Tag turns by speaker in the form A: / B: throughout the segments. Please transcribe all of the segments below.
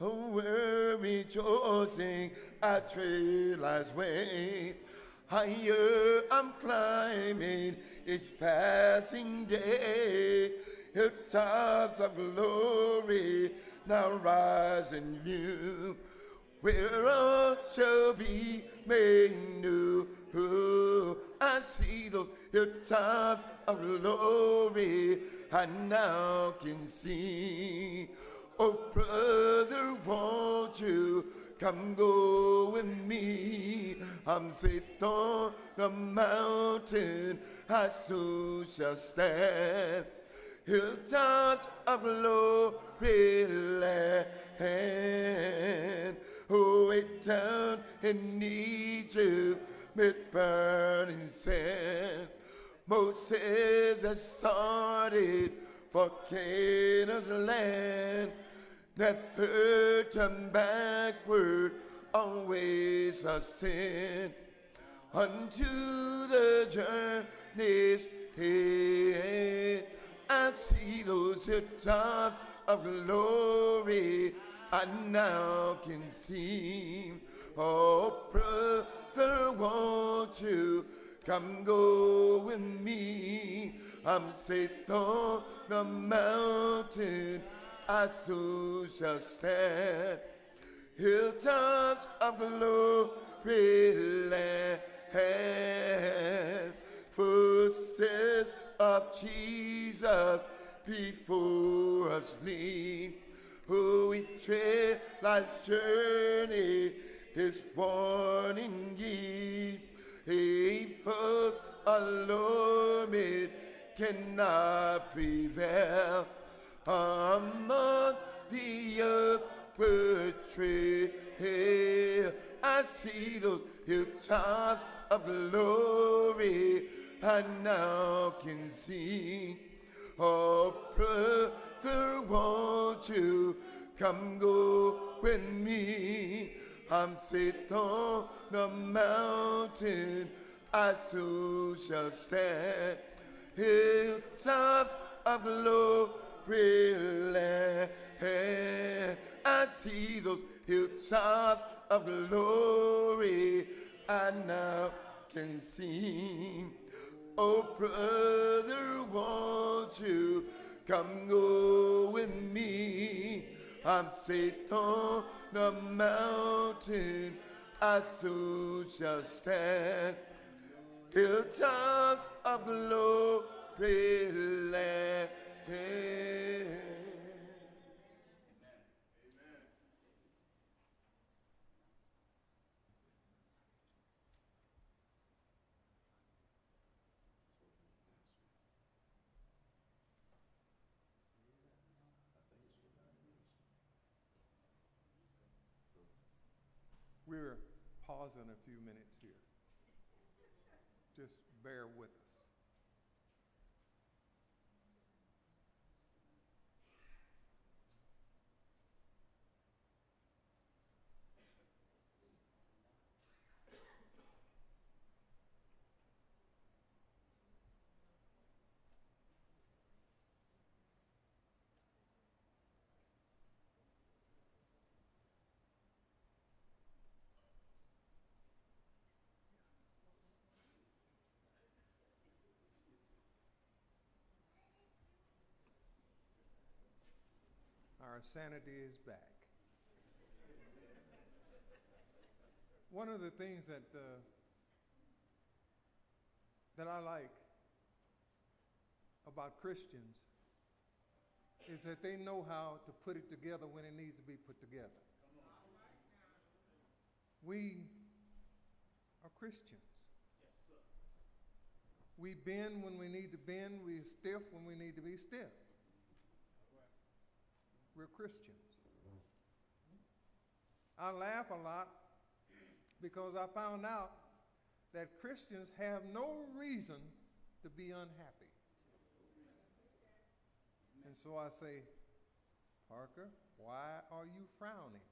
A: Oh, we're rejoicing, I trail as way. Higher I'm climbing each passing day. Your tops of glory now rise in view. Where all shall be made new. I see those hilltops of glory I now can see. Oh, brother, won't you come go with me? I'm safe on the mountain, I soon shall stand. Hilltops of glory land. Oh, way down in Egypt, mid burning sand. Moses has started for Canaan's land. That third turn backward always a sin unto the journey's end. I see those hilltops of glory I now can see. Oh, brother, won't you come go with me? I'm safe on the mountain, I soon shall stand. Hilltops of glory land, footsteps of Jesus before us lead. Who we tread life's journey, this warning ye. He first alone it cannot prevail among the upward. I see those hilltops of glory I now can see. Oh, brother, won't you come go with me? I'm set on the mountain, I soon shall stand. Hilltops of glory land. I see those hilltops of glory I now can see. Oh, brother, won't you come go with me? I'm safe on the mountain, I soon shall stand. Hilltops of glory land.
B: We're pausing a few minutes here. Just bear with us. Our sanity is back. One of the things that uh, that I like about Christians is that they know how to put it together when it needs to be put together. We are Christians. We bend when we need to bend. We stiff when we need to be stiff. We're Christians. I laugh a lot because I found out that Christians have no reason to be unhappy. And so I say, Parker, why are you frowning?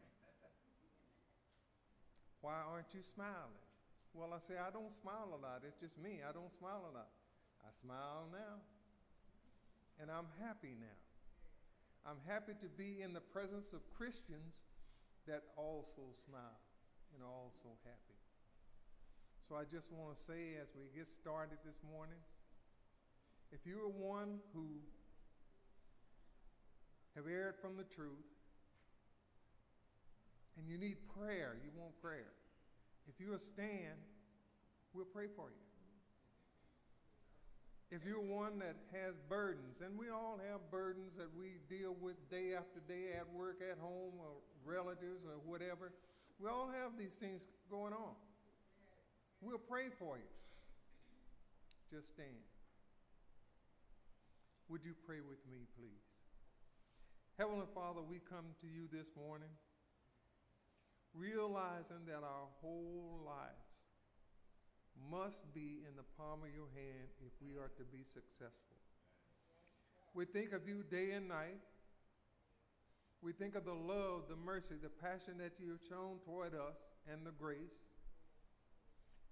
B: Why aren't you smiling? Well, I say, I don't smile a lot. It's just me. I don't smile a lot. I smile now. And I'm happy now. I'm happy to be in the presence of Christians that also smile and are also happy. So I just want to say as we get started this morning, if you're one who have erred from the truth and you need prayer, you want prayer, if you'll stand, we'll pray for you. If you're one that has burdens, and we all have burdens that we deal with day after day at work, at home, or relatives, or whatever, we all have these things going on. We'll pray for you. Just stand. Would you pray with me, please? Heavenly Father, we come to you this morning realizing that our whole lives must be in the palm of your hand if we are to be successful. We think of you day and night. We think of the love, the mercy, the passion that you have shown toward us, and the grace.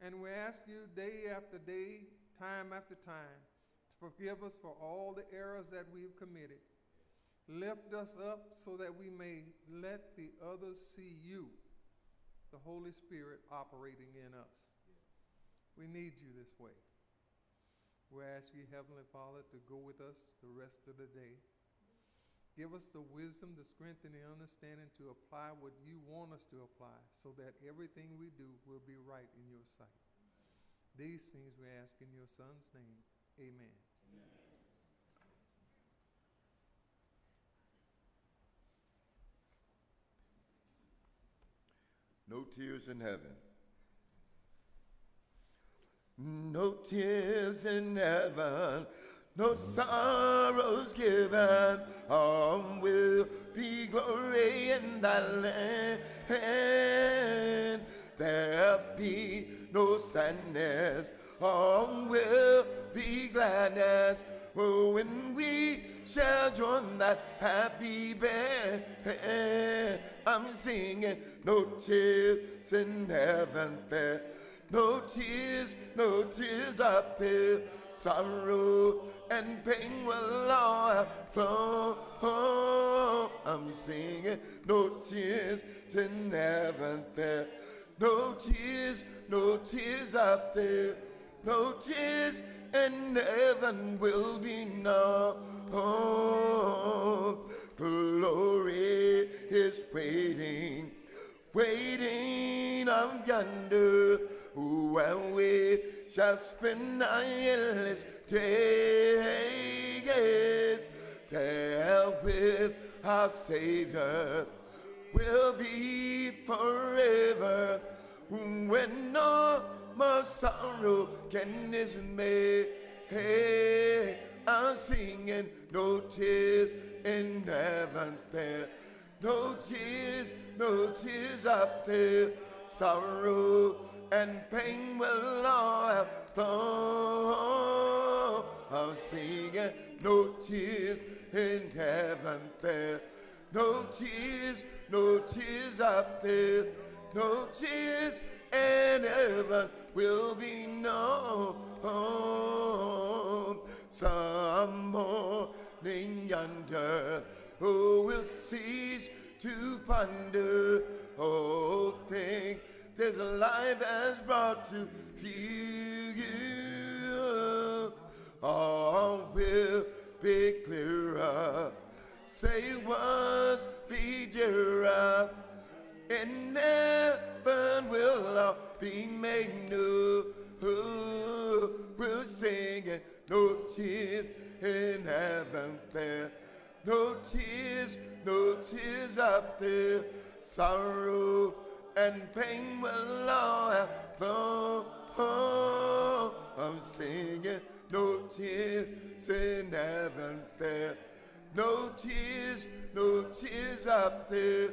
B: And we ask you day after day, time after time, to forgive us for all the errors that we've committed. Lift us up so that we may let the others see you the Holy Spirit operating in us. We need you this way. We ask you, Heavenly Father, to go with us the rest of the day. Give us the wisdom, the strength, and the understanding to apply what you want us to apply so that everything we do will be right in your sight. These things we ask in your Son's name. Amen.
A: No tears in heaven. No tears in heaven. No sorrows given. All will be glory in thy land. There'll be no sadness. All will be gladness. Oh, when we shall join that happy band. I'm singing no tears in heaven fair. No tears, no tears up there. Sorrow and pain will all flow. I'm singing no tears in heaven there. No tears, no tears up there. No tears in heaven will be no. Glory is waiting waiting up yonder, spend our endless days. There with our Savior will be forever, when no more sorrow can dismay. Hey, I'm singing no tears in heaven there, no tears no tears up there. Sorrow and pain will all have gone. I'm singing no tears in heaven there. No tears, no tears up there. No tears in heaven will be no home. Some morning yonder, who will cease to ponder. Oh, think this life has brought to. You. All will be clearer. Say was be dearer. And heaven will all be made new. We'll sing it, no tears in heaven there. No tears no tears up there. Sorrow and pain will all have flown. I'm singing no tears in heaven fair. No tears, no tears up there.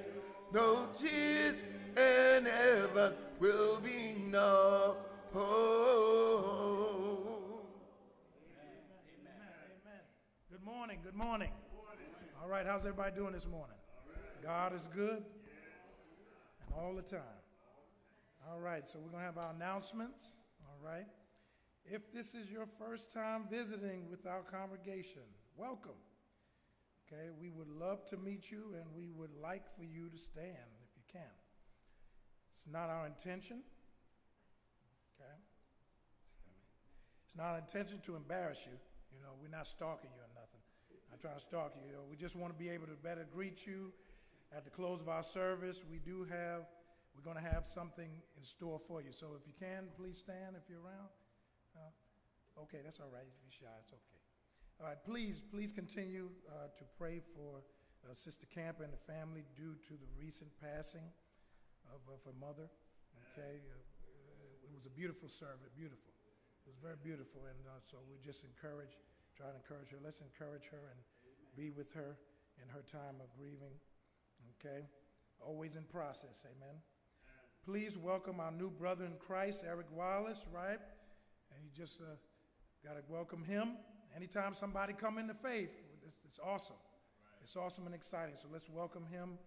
A: No tears in heaven will be no.
C: Good morning, good morning. All right, how's everybody doing this morning? God is good all the time. All right, so we're going to have our announcements. All right. If this is your first time visiting with our congregation, welcome. Okay, we would love to meet you and we would like for you to stand if you can. It's not our intention, okay? It's not our intention to embarrass you. You know, we're not stalking you or nothing. I'm trying to stalk you. you know, we just want to be able to better greet you at the close of our service. We do have, we're going to have something in store for you. So if you can, please stand if you're around. Uh, okay, that's all right. If You be shy. It's okay. All right, please, please continue uh, to pray for uh, Sister Camper and the family due to the recent passing of, of her mother. Okay, uh, uh, it was a beautiful service, beautiful. It was very beautiful, and uh, so we just encourage, try to encourage her. Let's encourage her and be with her in her time of grieving. Okay, always in process. Amen. Please welcome our new brother in Christ, Eric Wallace. Right, and you just uh, got to welcome him. Anytime somebody come into faith, it's, it's awesome. It's awesome and exciting. So let's welcome him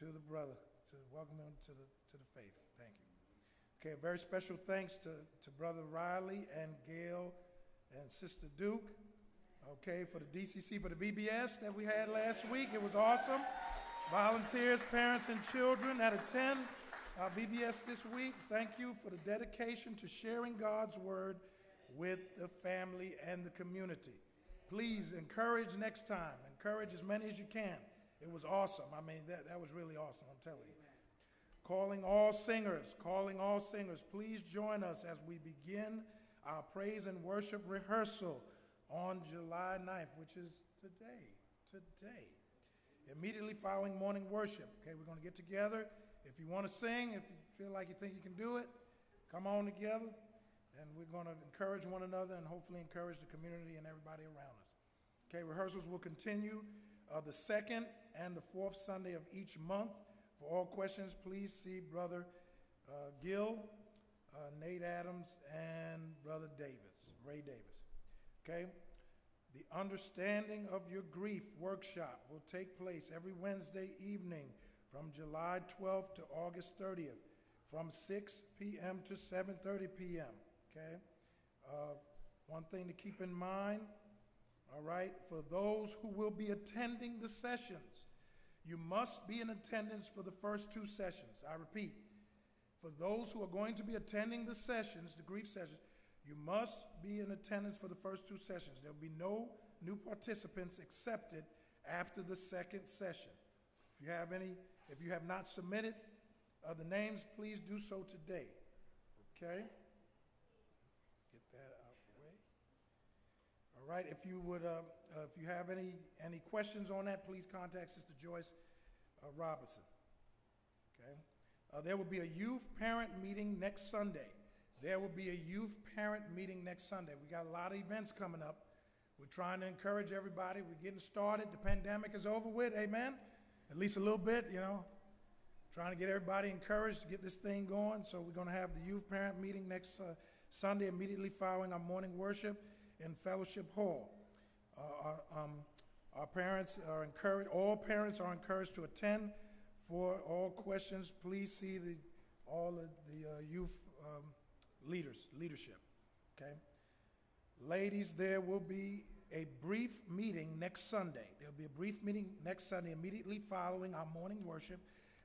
C: to the brother, to welcome him to the to the faith. Thank you. Okay, a very special thanks to, to Brother Riley and Gail and Sister Duke, okay, for the DCC, for the VBS that we had last week. It was awesome. Volunteers, parents, and children that attend uh, our VBS this week, thank you for the dedication to sharing God's word with the family and the community. Please encourage next time. Encourage as many as you can. It was awesome. I mean, that, that was really awesome, I'm telling you. Calling all singers, calling all singers, please join us as we begin our praise and worship rehearsal on July 9th, which is today. Today. Immediately following morning worship. Okay, we're going to get together. If you want to sing, if you feel like you think you can do it, come on together. And we're going to encourage one another and hopefully encourage the community and everybody around us. Okay, rehearsals will continue uh, the second and the fourth Sunday of each month. For all questions, please see Brother uh, Gill, uh, Nate Adams, and Brother Davis, Ray Davis. Okay? The Understanding of Your Grief workshop will take place every Wednesday evening from July 12th to August 30th from 6 p.m. to 7:30 p.m. Okay? Uh, one thing to keep in mind, all right, for those who will be attending the sessions, you must be in attendance for the first two sessions. I repeat, for those who are going to be attending the sessions, the grief sessions, you must be in attendance for the first two sessions. There will be no new participants accepted after the second session. If you have any, if you have not submitted uh, the names, please do so today. Okay? Get that out of the way. All right, if you would, uh, uh, if you have any, any questions on that, please contact Sister Joyce uh, Robinson. Okay? Uh, there will be a youth parent meeting next Sunday. There will be a youth parent meeting next Sunday. We got a lot of events coming up. We're trying to encourage everybody. We're getting started. The pandemic is over with, amen? At least a little bit, you know. Trying to get everybody encouraged to get this thing going. So we're going to have the youth parent meeting next uh, Sunday, immediately following our morning worship in Fellowship Hall. Uh, our, um, our parents are encouraged, all parents are encouraged to attend. For all questions, please see the, all of the uh, youth um, leaders, leadership. Okay? Ladies, there will be a brief meeting next Sunday. There will be a brief meeting next Sunday immediately following our morning worship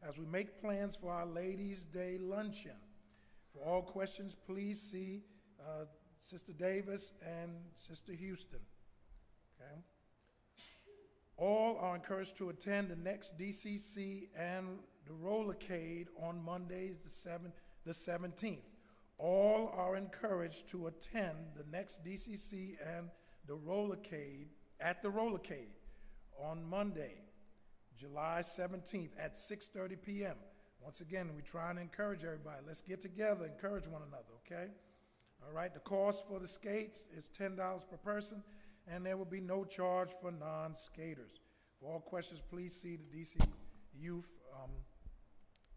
C: as we make plans for our Ladies' Day luncheon. For all questions, please see uh, Sister Davis and Sister Houston. Okay? All are encouraged to attend the next DCC and the Rollercade on Monday, the, 7th, the 17th. All are encouraged to attend the next DCC and the Rollercade at the Rollercade on Monday, July 17th at 6:30 p.m. Once again, we try and encourage everybody. Let's get together, encourage one another, okay? All right, the cost for the skates is $10 per person, and there will be no charge for non skaters. For all questions, please see the DC youth, um,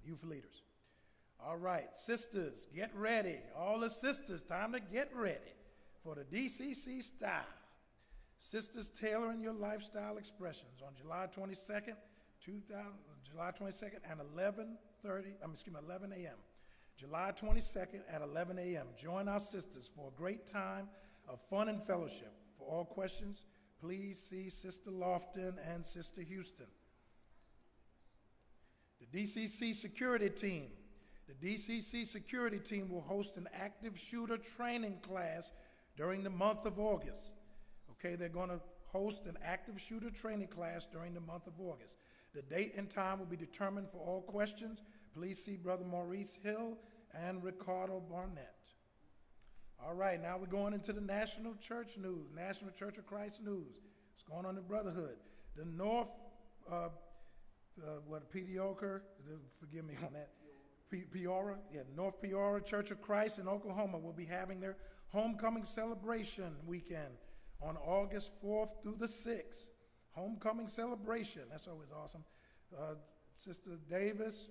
C: youth leaders. All right, sisters, get ready. All the sisters, time to get ready for the DCC style. Sisters Tailoring Your Lifestyle Expressions on July 22nd, 2000, July 22nd at 11:30, I'm excuse me, 11 a.m. July 22nd at 11 a.m. Join our sisters for a great time of fun and fellowship. For all questions, please see Sister Lofton and Sister Houston. The DCC security team. The DCC security team will host an active shooter training class during the month of August. Okay, they're going to host an active shooter training class during the month of August. The date and time will be determined for all questions. Please see Brother Maurice Hill and Ricardo Barnett. All right, now we're going into the National Church News, National Church of Christ News. What's going on in Brotherhood? The North, uh, uh, what, Pedioker, forgive me on that, Peoria, yeah, North Peoria Church of Christ in Oklahoma will be having their homecoming celebration weekend on August 4th through the 6th. Homecoming celebration, that's always awesome. Uh, Sister Davis,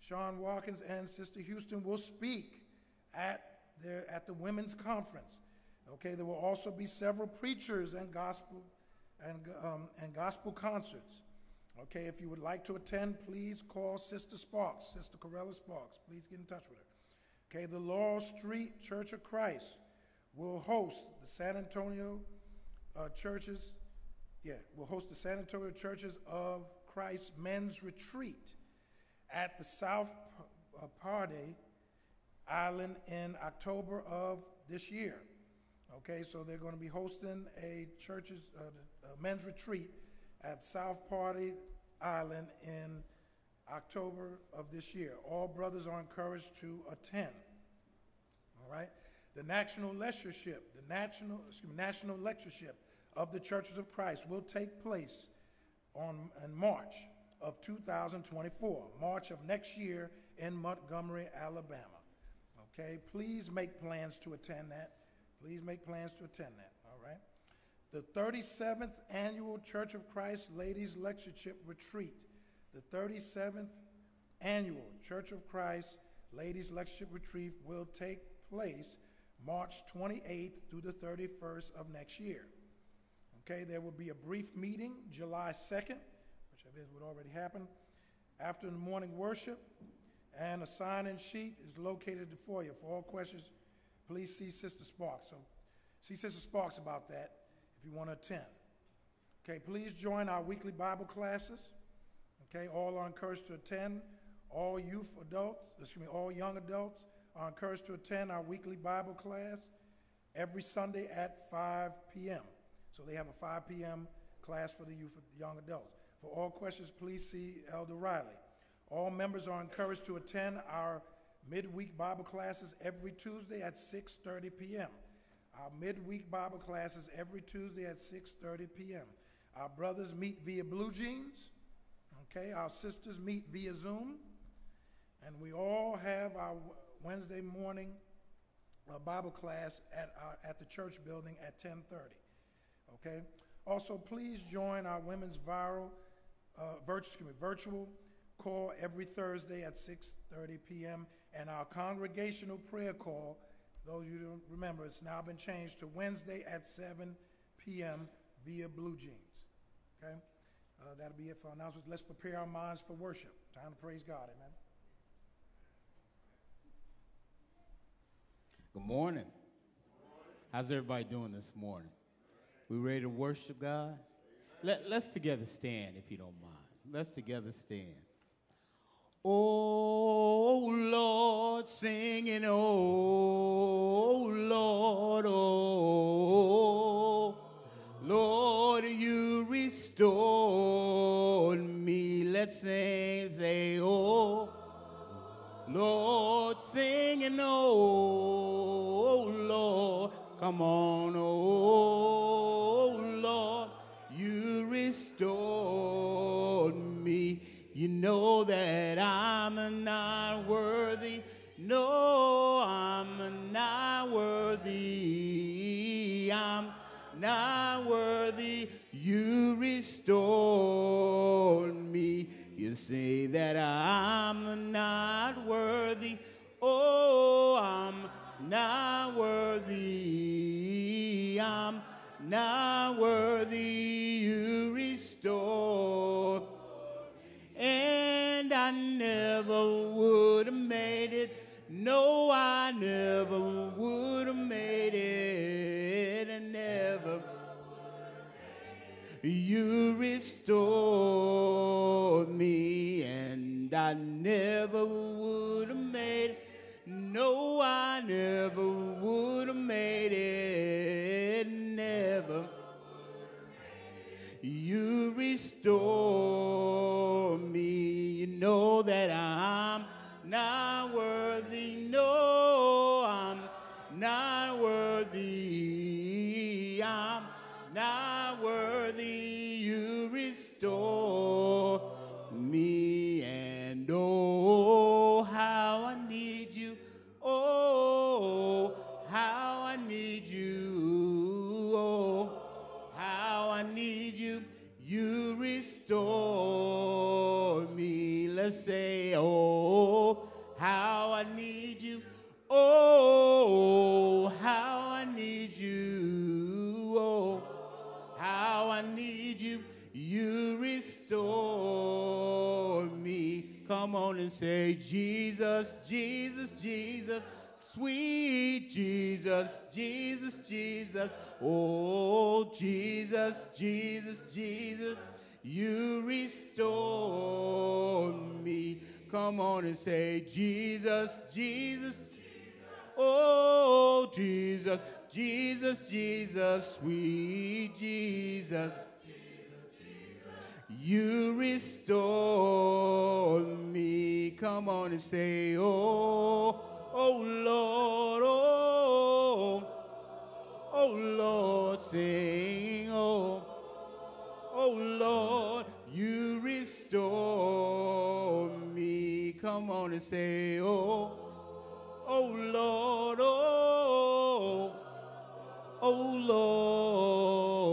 C: Sean Watkins, and Sister Houston will speak at, their, at the women's conference. Okay, there will also be several preachers and gospel and, um, and gospel concerts. Okay, if you would like to attend, please call Sister Sparks, Sister Corella Sparks. Please get in touch with her. Okay, the Laurel Street Church of Christ will host the San Antonio uh, churches, yeah, will host the San Antonio Churches of Christ Men's Retreat at the South uh, Padre Island in October of this year. Okay, so they're going to be hosting a churches uh, a men's retreat at South Padre Island in October of this year. All brothers are encouraged to attend. All right, the national lectureship, the national excuse me, national lectureship of the Churches of Christ will take place on in March of 2024, March of next year in Montgomery, Alabama. Okay, please make plans to attend that. Please make plans to attend that? The 37th Annual Church of Christ Ladies Lectureship Retreat. The 37th Annual Church of Christ Ladies Lectureship Retreat will take place March 28th through the 31st of next year. Okay, there will be a brief meeting July 2nd, which I think would already happen, after the morning worship, and a sign-in sheet is located for you. For all questions, please see Sister Sparks. So see Sister Sparks about that if you want to attend. Okay, please join our weekly Bible classes. Okay, all are encouraged to attend. All youth adults, excuse me, all young adults are encouraged to attend our weekly Bible class every Sunday at 5 p.m. So they have a 5 p.m. class for the youth, young adults. For all questions, please see Elder Riley. All members are encouraged to attend our midweek Bible classes every Tuesday at 6:30 p.m. Our midweek Bible classes every Tuesday at 6:30 p.m. Our brothers meet via Blue Jeans. Okay, our sisters meet via Zoom, and we all have our Wednesday morning uh, Bible class at our, at the church building at 10:30 okay? Also, please join our women's viral, uh, virtual, me, virtual call every Thursday at 6.30 p.m. and our congregational prayer call, those you don't remember, it's now been changed to Wednesday at 7 p.m. via Blue Jeans, okay? Uh, that'll be it for announcements. Let's prepare our minds for worship. Time to praise God, amen.
D: Good morning. How's everybody doing this morning? We ready to worship God? Let, let's together stand, if you don't mind. Let's together stand. Oh Lord, singing, oh Lord, oh. Lord, you restored me. Let's sing, say, oh. Lord, singing, oh Lord, come on, oh You know that I'm not worthy. No, I'm not worthy. I'm not worthy. You restored me. You say that I'm not worthy. Oh, I'm not worthy. I'm not worthy. You restored me, and I I never would have made it. No, I never would have made it. Never. You restore me. You know that I'm say, Jesus, Jesus, Jesus. Sweet Jesus, Jesus, Jesus. Oh, Jesus, Jesus, Jesus. You restore me. Come on and say, Jesus, Jesus. Oh, Jesus, Jesus, Jesus, sweet Jesus. You restore me. Come on and say, Oh, oh Lord, oh, oh Lord, sing, oh, oh Lord, you restore me. Come on and say, Oh, oh Lord, oh, oh Lord,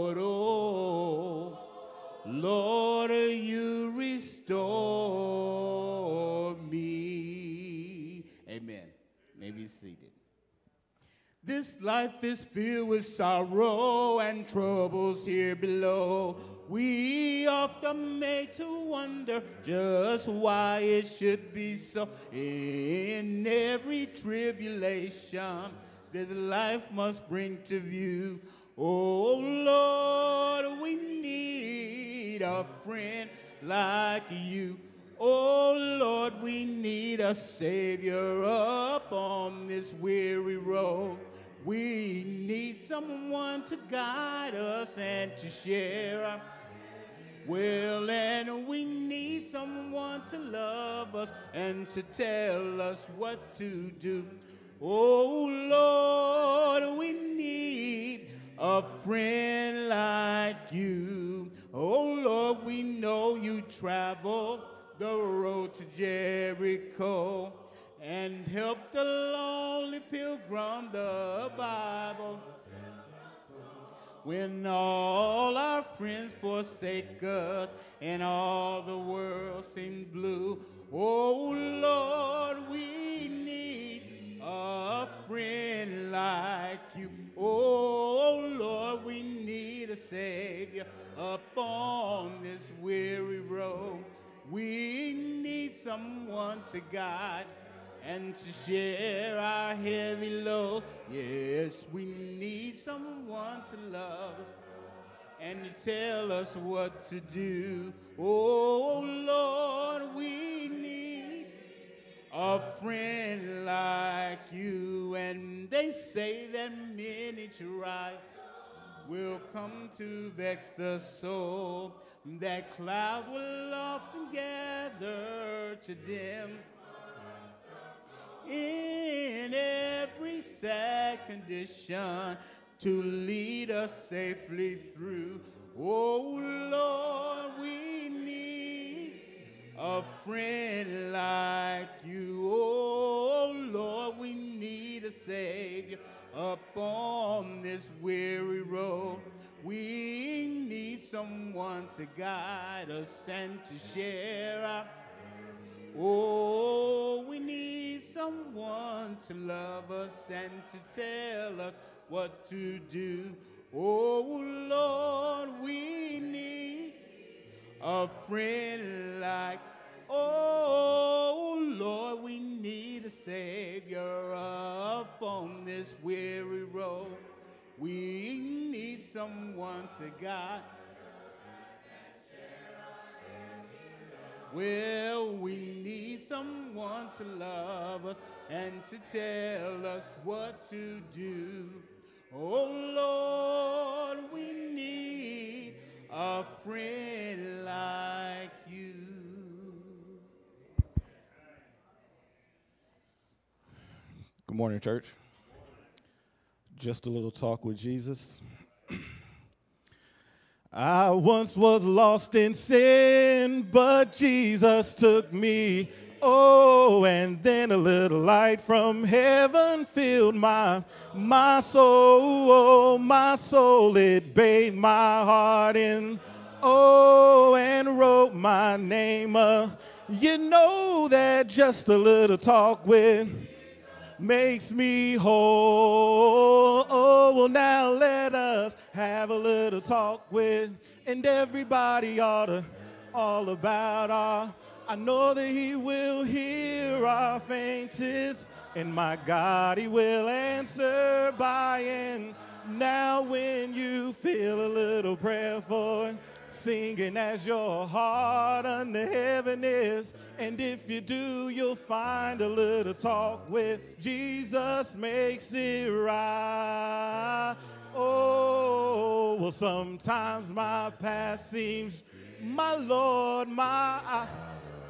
D: This life is filled with sorrow and troubles here below. We often make to wonder just why it should be so. In every tribulation, this life must bring to view. Oh Lord, we need a friend like you. Oh Lord, we need a Savior up on this weary road. We need someone to guide us and to share our well, and we need someone to love us and to tell us what to do. Oh Lord, we need a friend like you. Oh Lord, we know you travel the road to Jericho and help the lonely pilgrim the Bible. When all our friends forsake us and all the world seems blue, oh Lord, we need a friend like you. Oh Lord, we need a Savior upon this weary road. We need someone to guide and to share our heavy load. Yes, we need someone to love and to tell us what to do. Oh Lord, we need a friend like you. And they say that many try will come to vex the soul, that clouds will often gather to dim in every sad condition to lead us safely through. Oh Lord, we need a friend like you. Oh Lord, we need a Savior upon this weary road. We need someone to guide us and to share our Oh, we need someone to love us and to tell us what to do. Oh, Lord, we need a friend like, oh, Lord, we need a Savior up on this weary road. We need someone to guide Well, we need someone to love us and to tell us what to do. Oh Lord, we need a friend like you.
E: Good morning, church. Just a little talk with Jesus. I once was lost in sin, but Jesus took me. Oh, and then a little light from heaven filled my my soul. Oh, my soul, it bathed my heart in. Oh, and wrote my name. Uh, you know that just a little talk with makes me whole. Oh, well, now let us have a little talk with, and everybody ought to all about our. I know that He will hear our faintest, and my God, He will answer by and now when you feel a little prayer for singing as your heart under heaven is. And if you do, you'll find a little talk with Jesus makes it right. Oh, well, sometimes my past seems, my Lord, my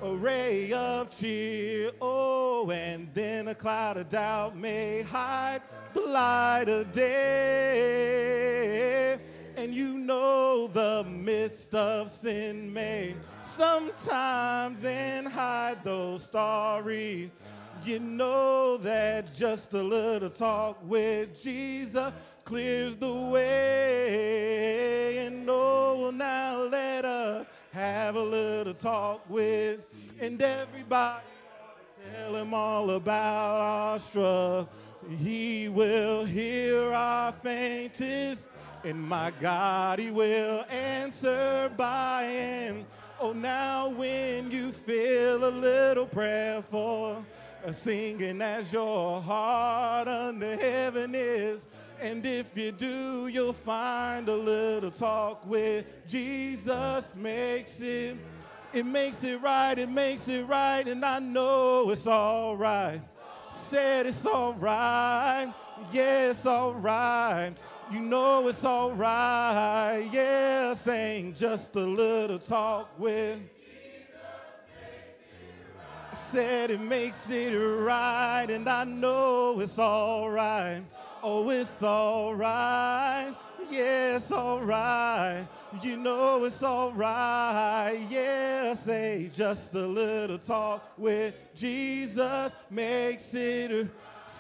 E: a ray of cheer. Oh, and then a cloud of doubt may hide the light of day. And you know the mist of sin may sometimes and hide those stories. You know that just a little talk with Jesus clears the way. And oh, now let us have a little talk with, and everybody tell him all about our struggle. He will hear our faintest and my God, He will answer by and oh, now when you feel a little prayerful, singing as your heart under heaven is. And if you do, you'll find a little talk with Jesus makes it. It makes it right, it makes it right, and I know it's all right. Said it's all right, yeah, it's all right. You know it's all right. Yeah, saying just a little talk with. Right. Said it makes it right, and I know it's all right. Oh, it's all right. Yeah, it's all right. You know it's all right. Yeah, say just a little talk with Jesus makes it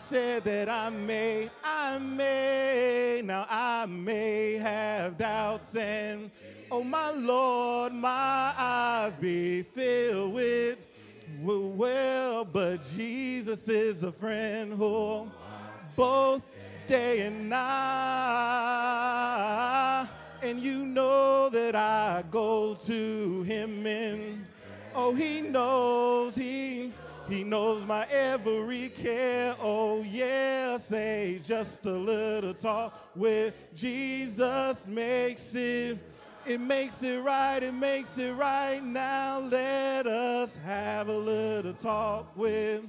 E: said that I may, I may, now I may have doubts and, oh my Lord, my eyes be filled with, well, but Jesus is a friend who both day and night, and you know that I go to him and, oh, he knows, he he knows my every care. Oh, yeah, say just a little talk with Jesus makes it. It makes it right, it makes it right. Now let us have a little talk with.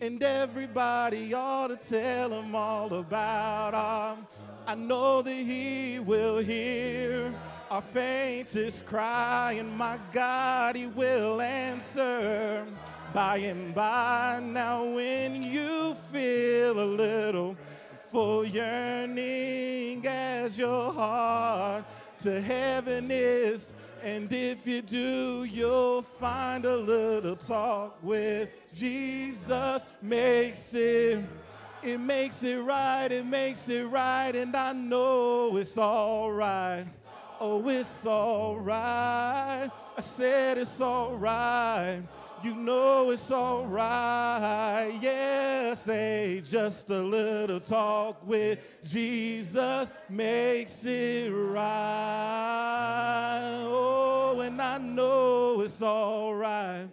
E: And everybody ought to tell him all about our. I know that he will hear our faintest cry, and my God, he will answer by and by. Now, when you feel a little full yearning as your heart to heaven is, and if you do, you'll find a little talk with Jesus. Makes it, it makes it right, it makes it right, and I know it's all right. Oh, it's all right. I said it's all right you know it's all right. Yeah, say just a little talk with Jesus makes it right. Oh, and I know it's all right.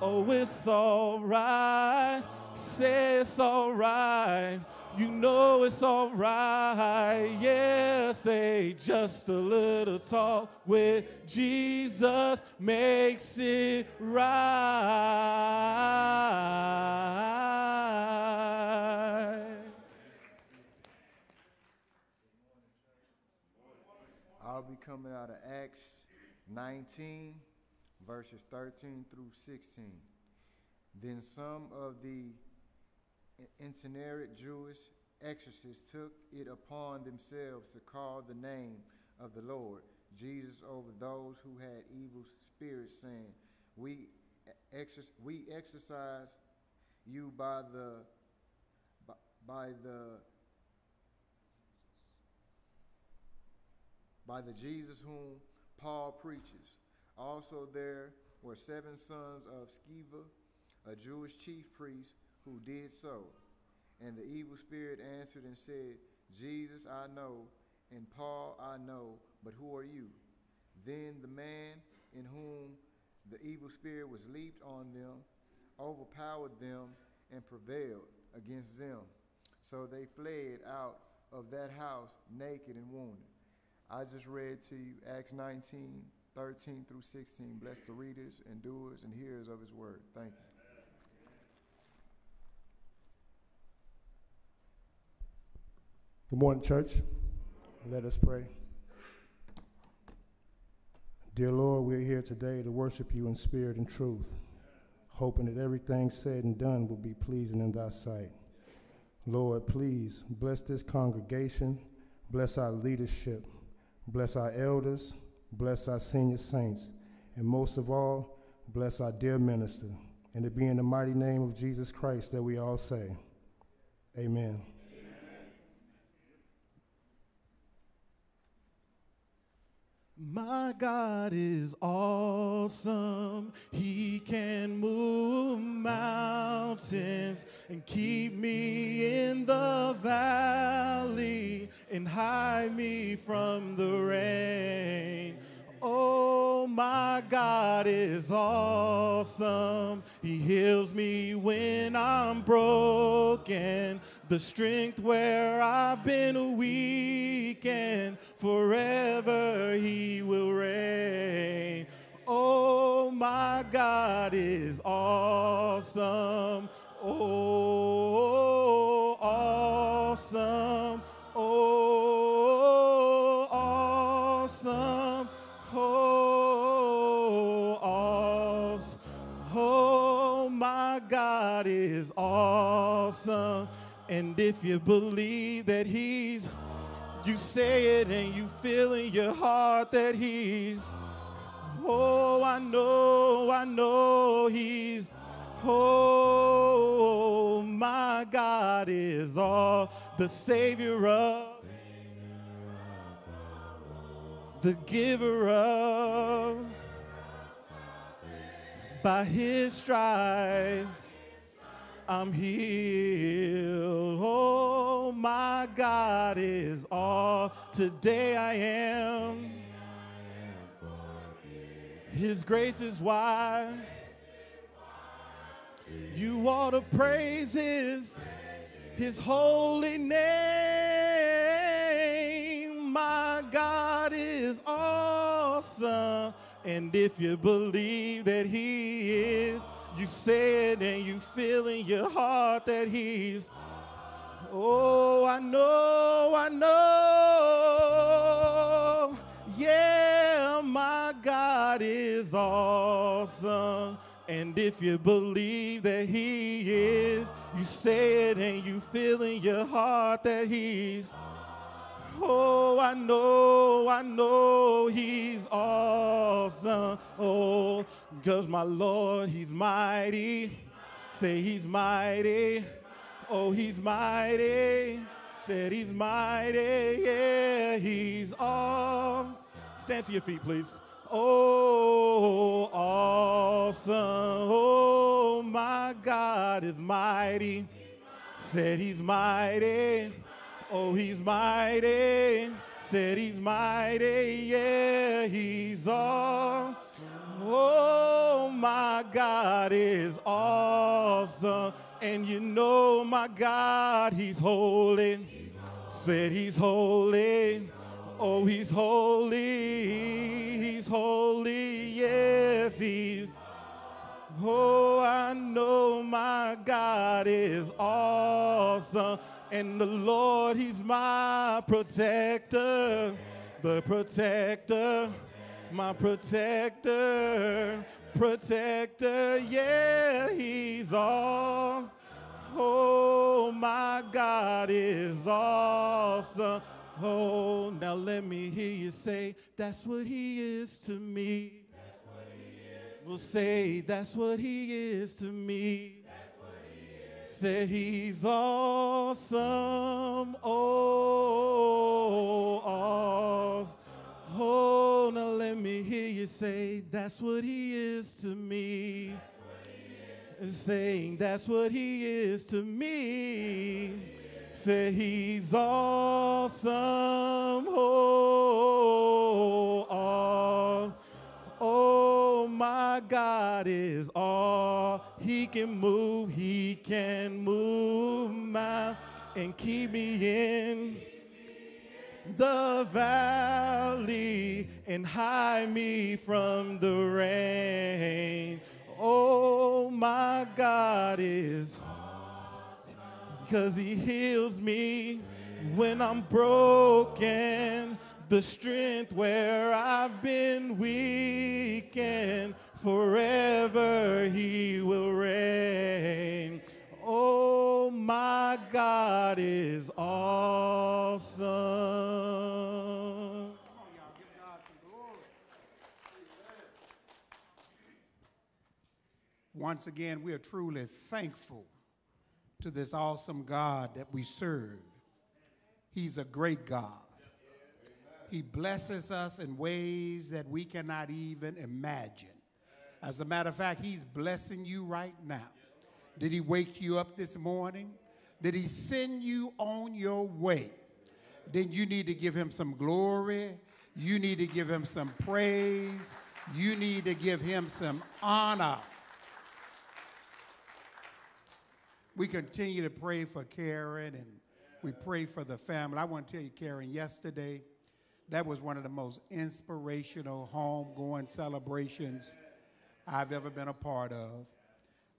E: Oh, it's all right. Say it's all right. You know it's alright. Yeah, say just a little talk with Jesus makes it right.
A: I'll be coming out of Acts 19, verses 13 through 16. Then some of the itinerant Jewish exorcists took it upon themselves to call the name of the Lord Jesus over those who had evil spirits, saying, "We exor- we exorcise you by the by, by the by the Jesus whom Paul preaches. Also, there were seven sons of Sceva, a Jewish chief priest, who did so. And the evil spirit answered and said, Jesus I know, and Paul I know, but who are you? Then the man in whom the evil spirit was leaped on them, overpowered them, and prevailed against them. So they fled out of that house naked and wounded. I just read to you Acts 19, 13 through 16. Bless the readers and doers and hearers of his word. Thank you.
F: Good morning, church. Let us pray. Dear Lord, we're here today to worship you in spirit and truth, hoping that everything said and done will be pleasing in thy sight. Lord, please bless this congregation, bless our leadership, bless our elders, bless our senior saints, and most of all, bless our dear minister. And it be in the mighty name of Jesus Christ that we all say, Amen.
E: My God is awesome. He can move mountains and keep me in the valley and hide me from the rain. Oh, my God is awesome. He heals me when I'm broken. The strength where I've been weak and forever He will reign. Oh, my God is awesome. Oh, And if you believe that He's, you say it and you feel in your heart that He's, oh, I know, I know He's, oh, my God is all the Savior of the giver of by his stripes I'm healed. Oh, my God is all today I am. His grace is wide. You ought to praise his, his holy name. My God is awesome. And if you believe that he is, you say it and you feel in your heart that he's, oh, I know, I know. Yeah, my God is awesome. And if you believe that he is, you say it and you feel in your heart that he's, Oh, I know, I know he's awesome. Oh, because my Lord, he's mighty. Say he's mighty. Oh, he's mighty. Said he's mighty. Yeah, he's all. Stand to your feet, please. Oh, awesome. Oh, my God is mighty. Said he's mighty. Oh, he's mighty. Said he's mighty. Yeah, he's all. Oh, my God is awesome. And you know my God, he's holy. Said he's holy. Oh, he's holy. He's holy. Yes, he's. Oh, I know my God is awesome. And the Lord, he's my protector. The protector. My protector. Protector. Yeah, he's all. Oh, my God is awesome. Oh, now let me hear you say, that's what he is to me. We'll say, that's what he is to me. Said he's awesome. Oh, awesome. Oh, now let me hear you say, that's what he is to me. Saying, that's what he is to me. Said he's awesome. Oh, aw- oh, my God is all. He can move, he can move my and keep me in the valley and hide me from the rain. Oh, my God is because he heals me when I'm broken. The strength where I've been weakened, forever he will reign. Oh, my God is awesome.
G: Once again, we are truly thankful to this awesome God that we serve. He's a great God. He blesses us in ways that we cannot even imagine. As a matter of fact, He's blessing you right now. Did He wake you up this morning? Did He send you on your way? Then you need to give Him some glory. You need to give Him some praise. You need to give Him some honor. We continue to pray for Karen and we pray for the family. I want to tell you, Karen, yesterday, that was one of the most inspirational homegoing celebrations I've ever been a part of.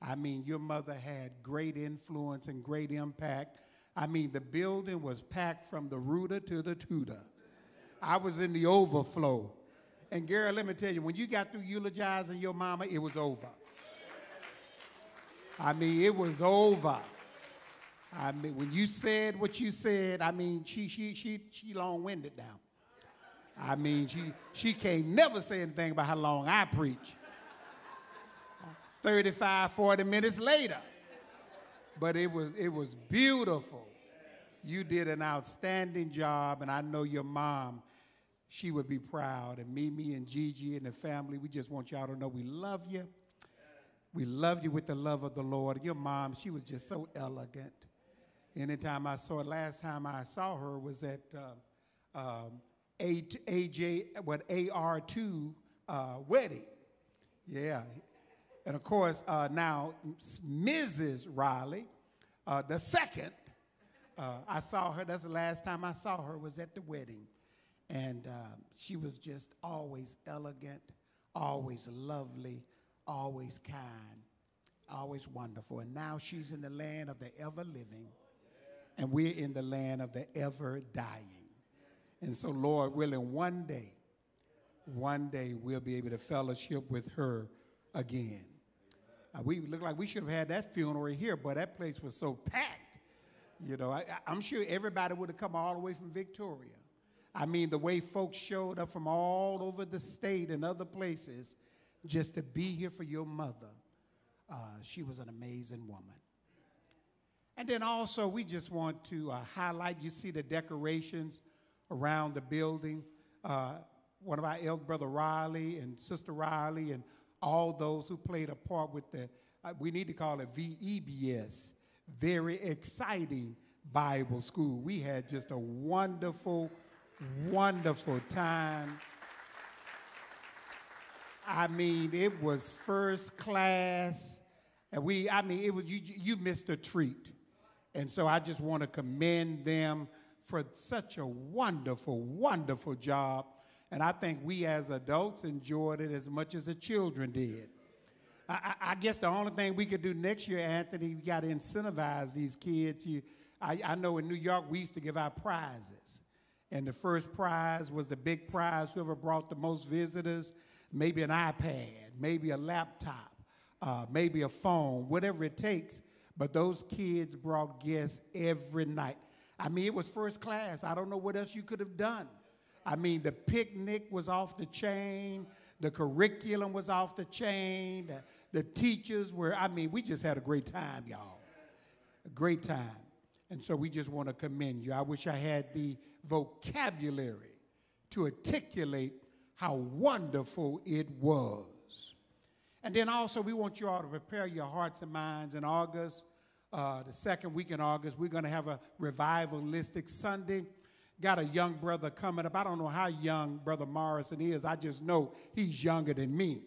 G: I mean, your mother had great influence and great impact. I mean, the building was packed from the rooter to the tutor. I was in the overflow. And Gary, let me tell you, when you got through eulogizing your mama, it was over. I mean, it was over. I mean, when you said what you said, I mean, she she she she long-winded now. I mean, she she can't never say anything about how long I preach. 35, 40 minutes later. But it was it was beautiful. You did an outstanding job, and I know your mom, she would be proud. And Mimi and Gigi and the family, we just want y'all to know we love you. We love you with the love of the Lord. Your mom, she was just so elegant. Anytime I saw her, last time I saw her was at uh, um, A- AJ, what AR2 uh, wedding. Yeah. And of course, uh, now Mrs. Riley, uh, the second, uh, I saw her, that's the last time I saw her, was at the wedding. And um, she was just always elegant, always lovely, always kind, always wonderful. And now she's in the land of the ever living, and we're in the land of the ever dying. And so, Lord willing, one day, one day we'll be able to fellowship with her again. Uh, we looked like we should have had that funeral here, but that place was so packed. You know, I, I'm sure everybody would have come all the way from Victoria. I mean, the way folks showed up from all over the state and other places just to be here for your mother. Uh, she was an amazing woman. And then also, we just want to uh, highlight you see the decorations around the building. Uh, one of our elder brother Riley and Sister Riley and all those who played a part with the, uh, we need to call it VEBS, very exciting Bible school. We had just a wonderful, wonderful time. I mean, it was first class, And we, I mean, it was you, you missed a treat. And so I just want to commend them for such a wonderful, wonderful job. And I think we as adults enjoyed it as much as the children did. I, I, guess the only thing we could do next year, Anthony, we got to incentivize these kids. You, I, I know in New York we used to give out prizes. And the first prize was the big prize, whoever brought the most visitors, maybe an iPad, maybe a laptop, uh, maybe a phone, whatever it takes. But those kids brought guests every night. I mean, it was first class. I don't know what else you could have done. I mean, the picnic was off the chain, the curriculum was off the chain, the, the teachers were, I mean, we just had a great time, y'all. A great time. And so we just want to commend you. I wish I had the vocabulary to articulate how wonderful it was. And then also, we want you all to prepare your hearts and minds in August, uh, the second week in August. We're going to have a revivalistic Sunday. Got a young brother coming up. I don't know how young Brother Morrison is. I just know he's younger than me.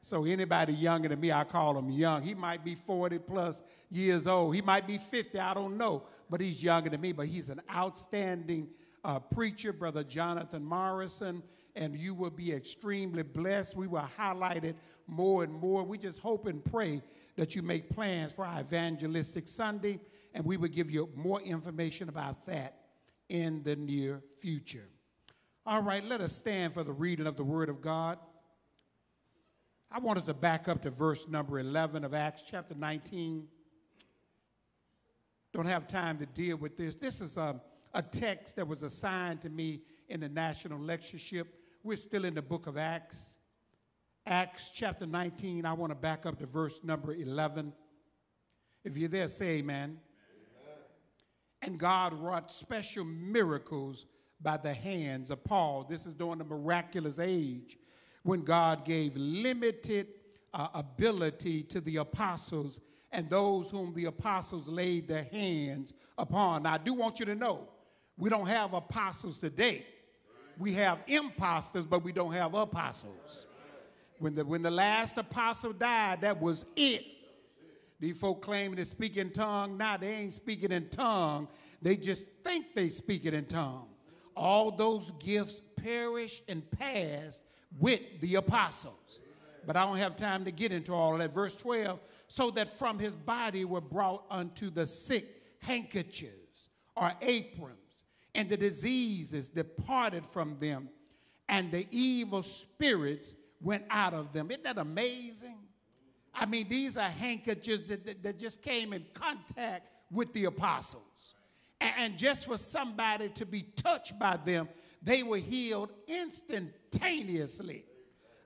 G: So anybody younger than me, I call him young. He might be 40 plus years old. He might be 50, I don't know. But he's younger than me. But he's an outstanding uh, preacher, Brother Jonathan Morrison. And you will be extremely blessed. We will highlight it more and more. We just hope and pray that you make plans for our evangelistic Sunday. And we will give you more information about that in the near future. All right, let us stand for the reading of the Word of God. I want us to back up to verse number 11 of Acts chapter 19. Don't have time to deal with this. This is a, a text that was assigned to me in the national lectureship. We're still in the book of Acts. Acts chapter 19, I want to back up to verse number 11. If you're there, say amen. amen. And God wrought special miracles by the hands of Paul. This is during the miraculous age when God gave limited uh, ability to the apostles and those whom the apostles laid their hands upon. Now, I do want you to know we don't have apostles today. We have imposters, but we don't have apostles. When the, when the last apostle died, that was it. These folk claiming to speak in tongue. Now they ain't speaking in tongue. They just think they speak it in tongue. All those gifts perish and pass with the apostles. But I don't have time to get into all that. Verse 12, so that from his body were brought unto the sick handkerchiefs or aprons, and the diseases departed from them, and the evil spirits went out of them. Isn't that amazing? I mean, these are handkerchiefs that, that, that just came in contact with the apostles. And, and just for somebody to be touched by them, they were healed instantaneously.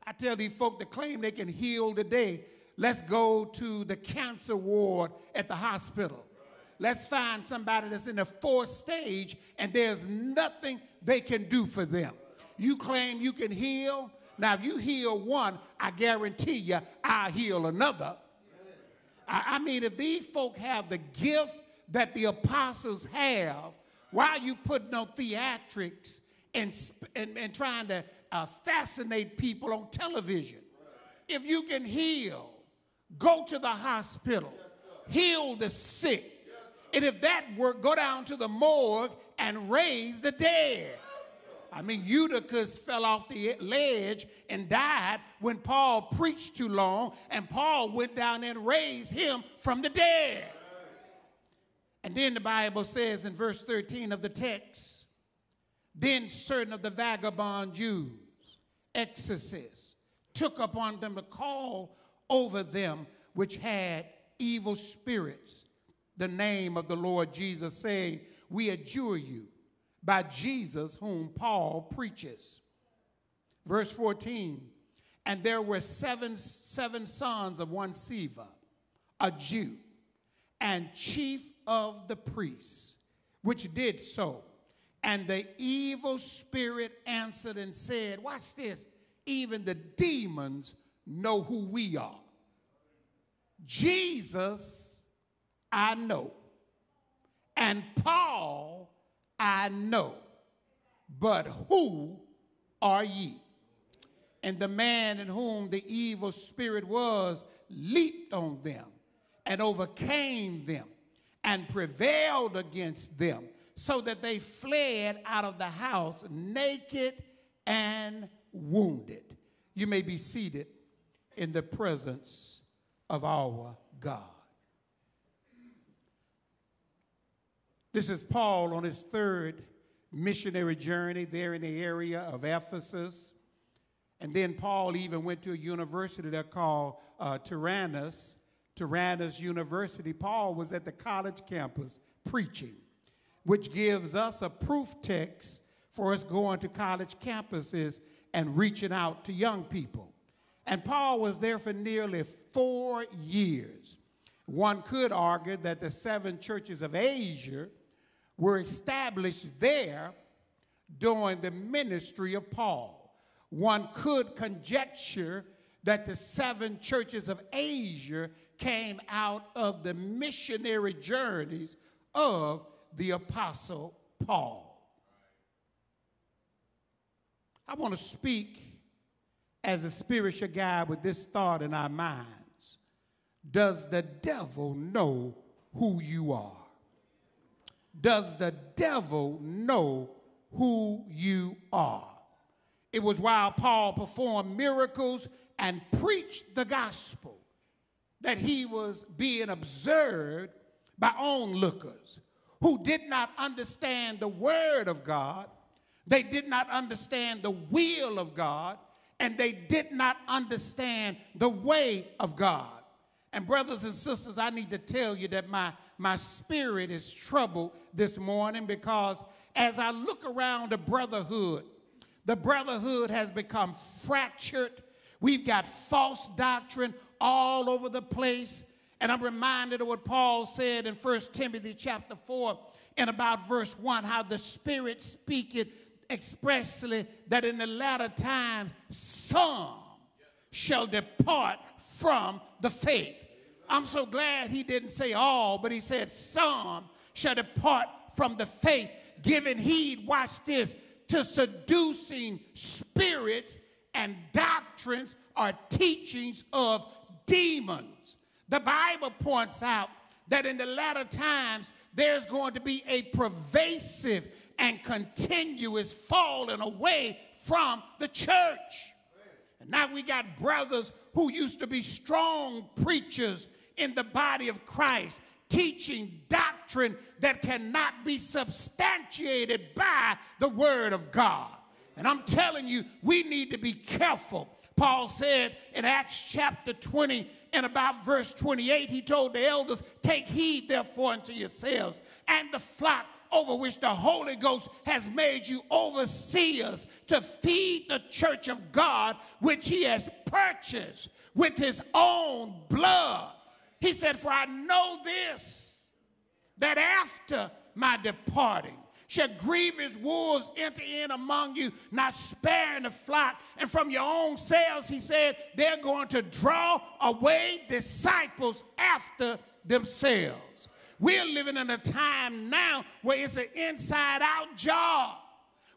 G: I tell these folk to claim they can heal today, let's go to the cancer ward at the hospital. Let's find somebody that's in the fourth stage and there's nothing they can do for them. You claim you can heal. Now, if you heal one, I guarantee you I'll heal another. I, I mean, if these folk have the gift that the apostles have, why are you putting on theatrics and, and, and trying to uh, fascinate people on television. If you can heal, go to the hospital, heal the sick. And if that work, go down to the morgue and raise the dead. I mean, Eutychus fell off the ledge and died when Paul preached too long, and Paul went down and raised him from the dead. And then the Bible says in verse 13 of the text, then certain of the vagabond Jews, exorcists, took upon them to call over them which had evil spirits the name of the Lord Jesus, saying, We adjure you by Jesus whom Paul preaches. Verse 14, and there were seven, seven sons of one Sceva, a Jew, and chief of the priests, which did so and the evil spirit answered and said, Watch this, even the demons know who we are. Jesus, I know. And Paul, I know. But who are ye? And the man in whom the evil spirit was leaped on them and overcame them and prevailed against them, so that they fled out of the house naked and wounded. You may be seated in the presence of our God. This is Paul on his third missionary journey there in the area of Ephesus. And then Paul even went to a university there called uh, Tyrannus, Tyrannus University. Paul was at the college campus preaching, which gives us a proof text for us going to college campuses and reaching out to young people. And Paul was there for nearly four years. One could argue that the seven churches of Asia were established there during the ministry of Paul. One could conjecture that the seven churches of Asia came out of the missionary journeys of the Apostle Paul. I want to speak as a spiritual guide with this thought in our minds. Does the devil know who you are? Does the devil know who you are? It was while Paul performed miracles and preached the gospel that he was being observed by onlookers who did not understand the word of God, they did not understand the will of God, and they did not understand the way of God. And, brothers and sisters, I need to tell you that my, my spirit is troubled this morning because as I look around the brotherhood, the brotherhood has become fractured. We've got false doctrine all over the place. And I'm reminded of what Paul said in 1 Timothy chapter 4 and about verse 1 how the Spirit speaketh expressly that in the latter times some shall depart from the faith. I'm so glad he didn't say all, but he said some shall depart from the faith, giving heed, watch this, to seducing spirits and doctrines or teachings of demons. The Bible points out that in the latter times there's going to be a pervasive and continuous falling away from the church. And now we got brothers who used to be strong preachers in the body of Christ, teaching doctrine that cannot be substantiated by the Word of God. And I'm telling you, we need to be careful. Paul said in Acts chapter 20 and about verse 28, he told the elders, Take heed therefore unto yourselves and the flock over which the Holy Ghost has made you overseers to feed the church of God, which he has purchased with his own blood. He said, For I know this, that after my departing, shall grievous wolves enter in among you, not sparing the flock. And from your own selves, he said, they're going to draw away disciples after themselves. We're living in a time now where it's an inside out job.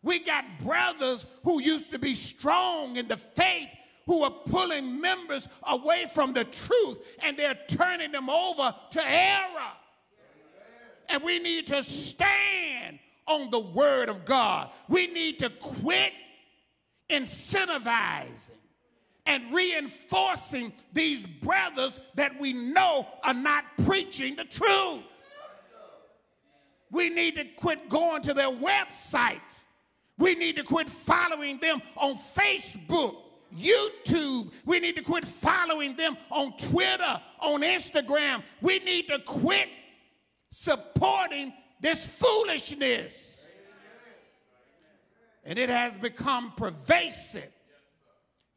G: We got brothers who used to be strong in the faith who are pulling members away from the truth and they're turning them over to error. And we need to stand on the word of God. We need to quit incentivizing and reinforcing these brothers that we know are not preaching the truth. We need to quit going to their websites. We need to quit following them on Facebook YouTube. We need to quit following them on Twitter, on Instagram. We need to quit supporting this foolishness. And it has become pervasive.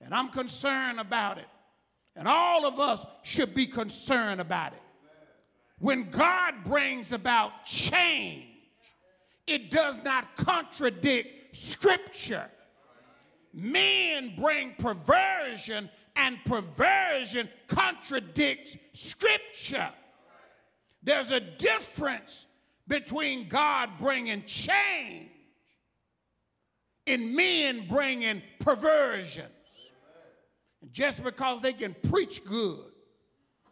G: And I'm concerned about it. And all of us should be concerned about it. When God brings about change, it does not contradict Scripture men bring perversion, and perversion contradicts Scripture. There's a difference between God bringing change and men bringing perversions. Just because they can preach good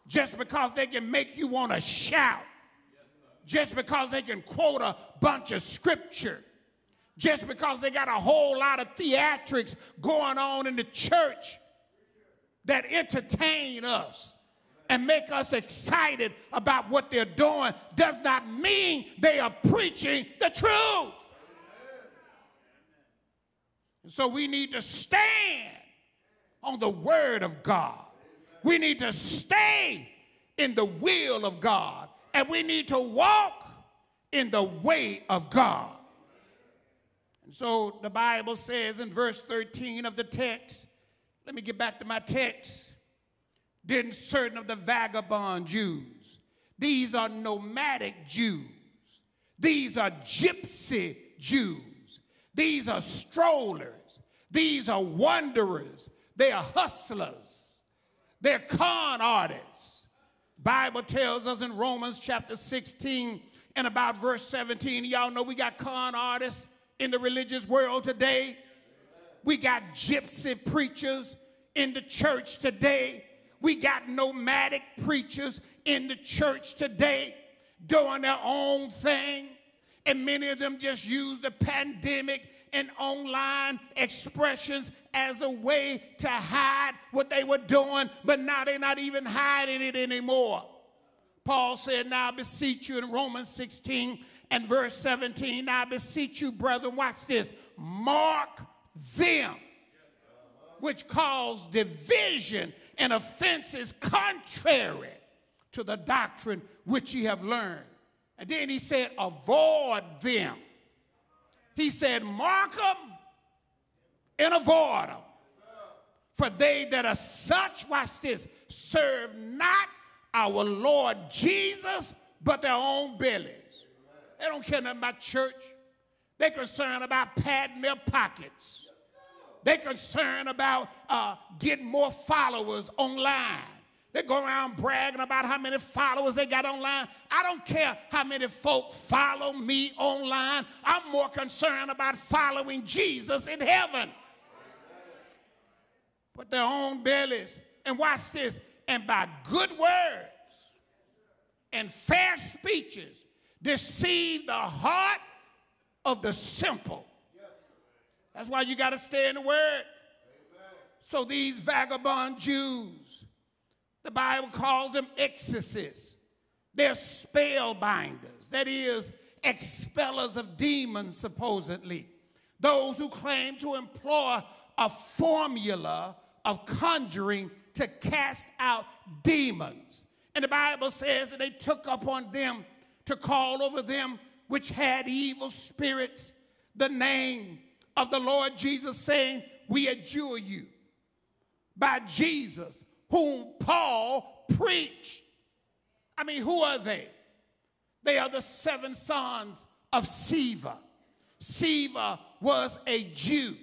G: just because they can make you want to shout, just because they can quote a bunch of scripture, just because they got a whole lot of theatrics going on in the church that entertain us and make us excited about what they're doing does not mean they are preaching the truth. And so we need to stand on the word of God. We need to stay in the will of God. And we need to walk in the way of God. And so the Bible says in verse 13 of the text, let me get back to my text. Then certain of the vagabond Jews, these are nomadic Jews, these are gypsy Jews, these are strollers, these are wanderers, they are hustlers, they're con artists. Bible tells us in Romans chapter 16 and about verse 17, y'all know we got con artists in the religious world today. We got gypsy preachers in the church today. We got nomadic preachers in the church today doing their own thing. And many of them just use the pandemic and online expressions as a way to hide what they were doing, but now they're not even hiding it anymore. Paul said, Now I beseech you in Romans 16 and verse 17. I beseech you, brethren, watch this. Mark them which cause division and offenses contrary to the doctrine which ye have learned. And then he said, avoid them. He said, mark them and avoid them. For they that are such, watch this, serve not our Lord Jesus, but their own bellies. They don't care nothing about church. They're concerned about padding their pockets. They're concerned about uh, getting more followers online. They go around bragging about how many followers they got online. I don't care how many folk follow me online. I'm more concerned about following Jesus in heaven. But their own bellies. And watch this. And by good words and fair speeches deceive the heart of the simple. That's why you got to stay in the word. So these vagabond Jews, the Bible calls them exorcists. They're spellbinders, that is, expellers of demons, supposedly. Those who claim to employ a formula of conjuring to cast out demons. And the Bible says that they took upon them to call over them which had evil spirits the name of the Lord Jesus, saying, We adjure you by Jesus, whom Paul preached. I mean, who are they? They are the seven sons of Sceva. Sceva was a Jew,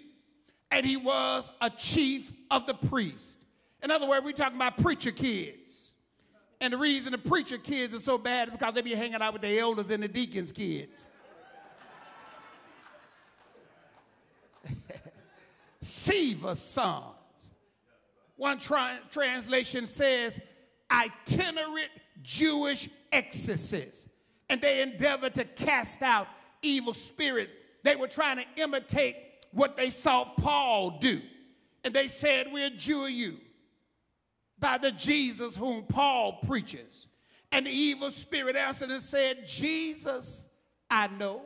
G: and he was a chief of the priest. In other words, we're talking about preacher kids. And the reason the preacher kids are so bad is because they be hanging out with the elders and the deacons' kids. Sceva sons. One tra- translation says itinerant Jewish exorcists. And they endeavored to cast out evil spirits. They were trying to imitate what they saw Paul do. And they said, We adjure you by the Jesus whom Paul preaches. And the evil spirit answered and said, Jesus, I know.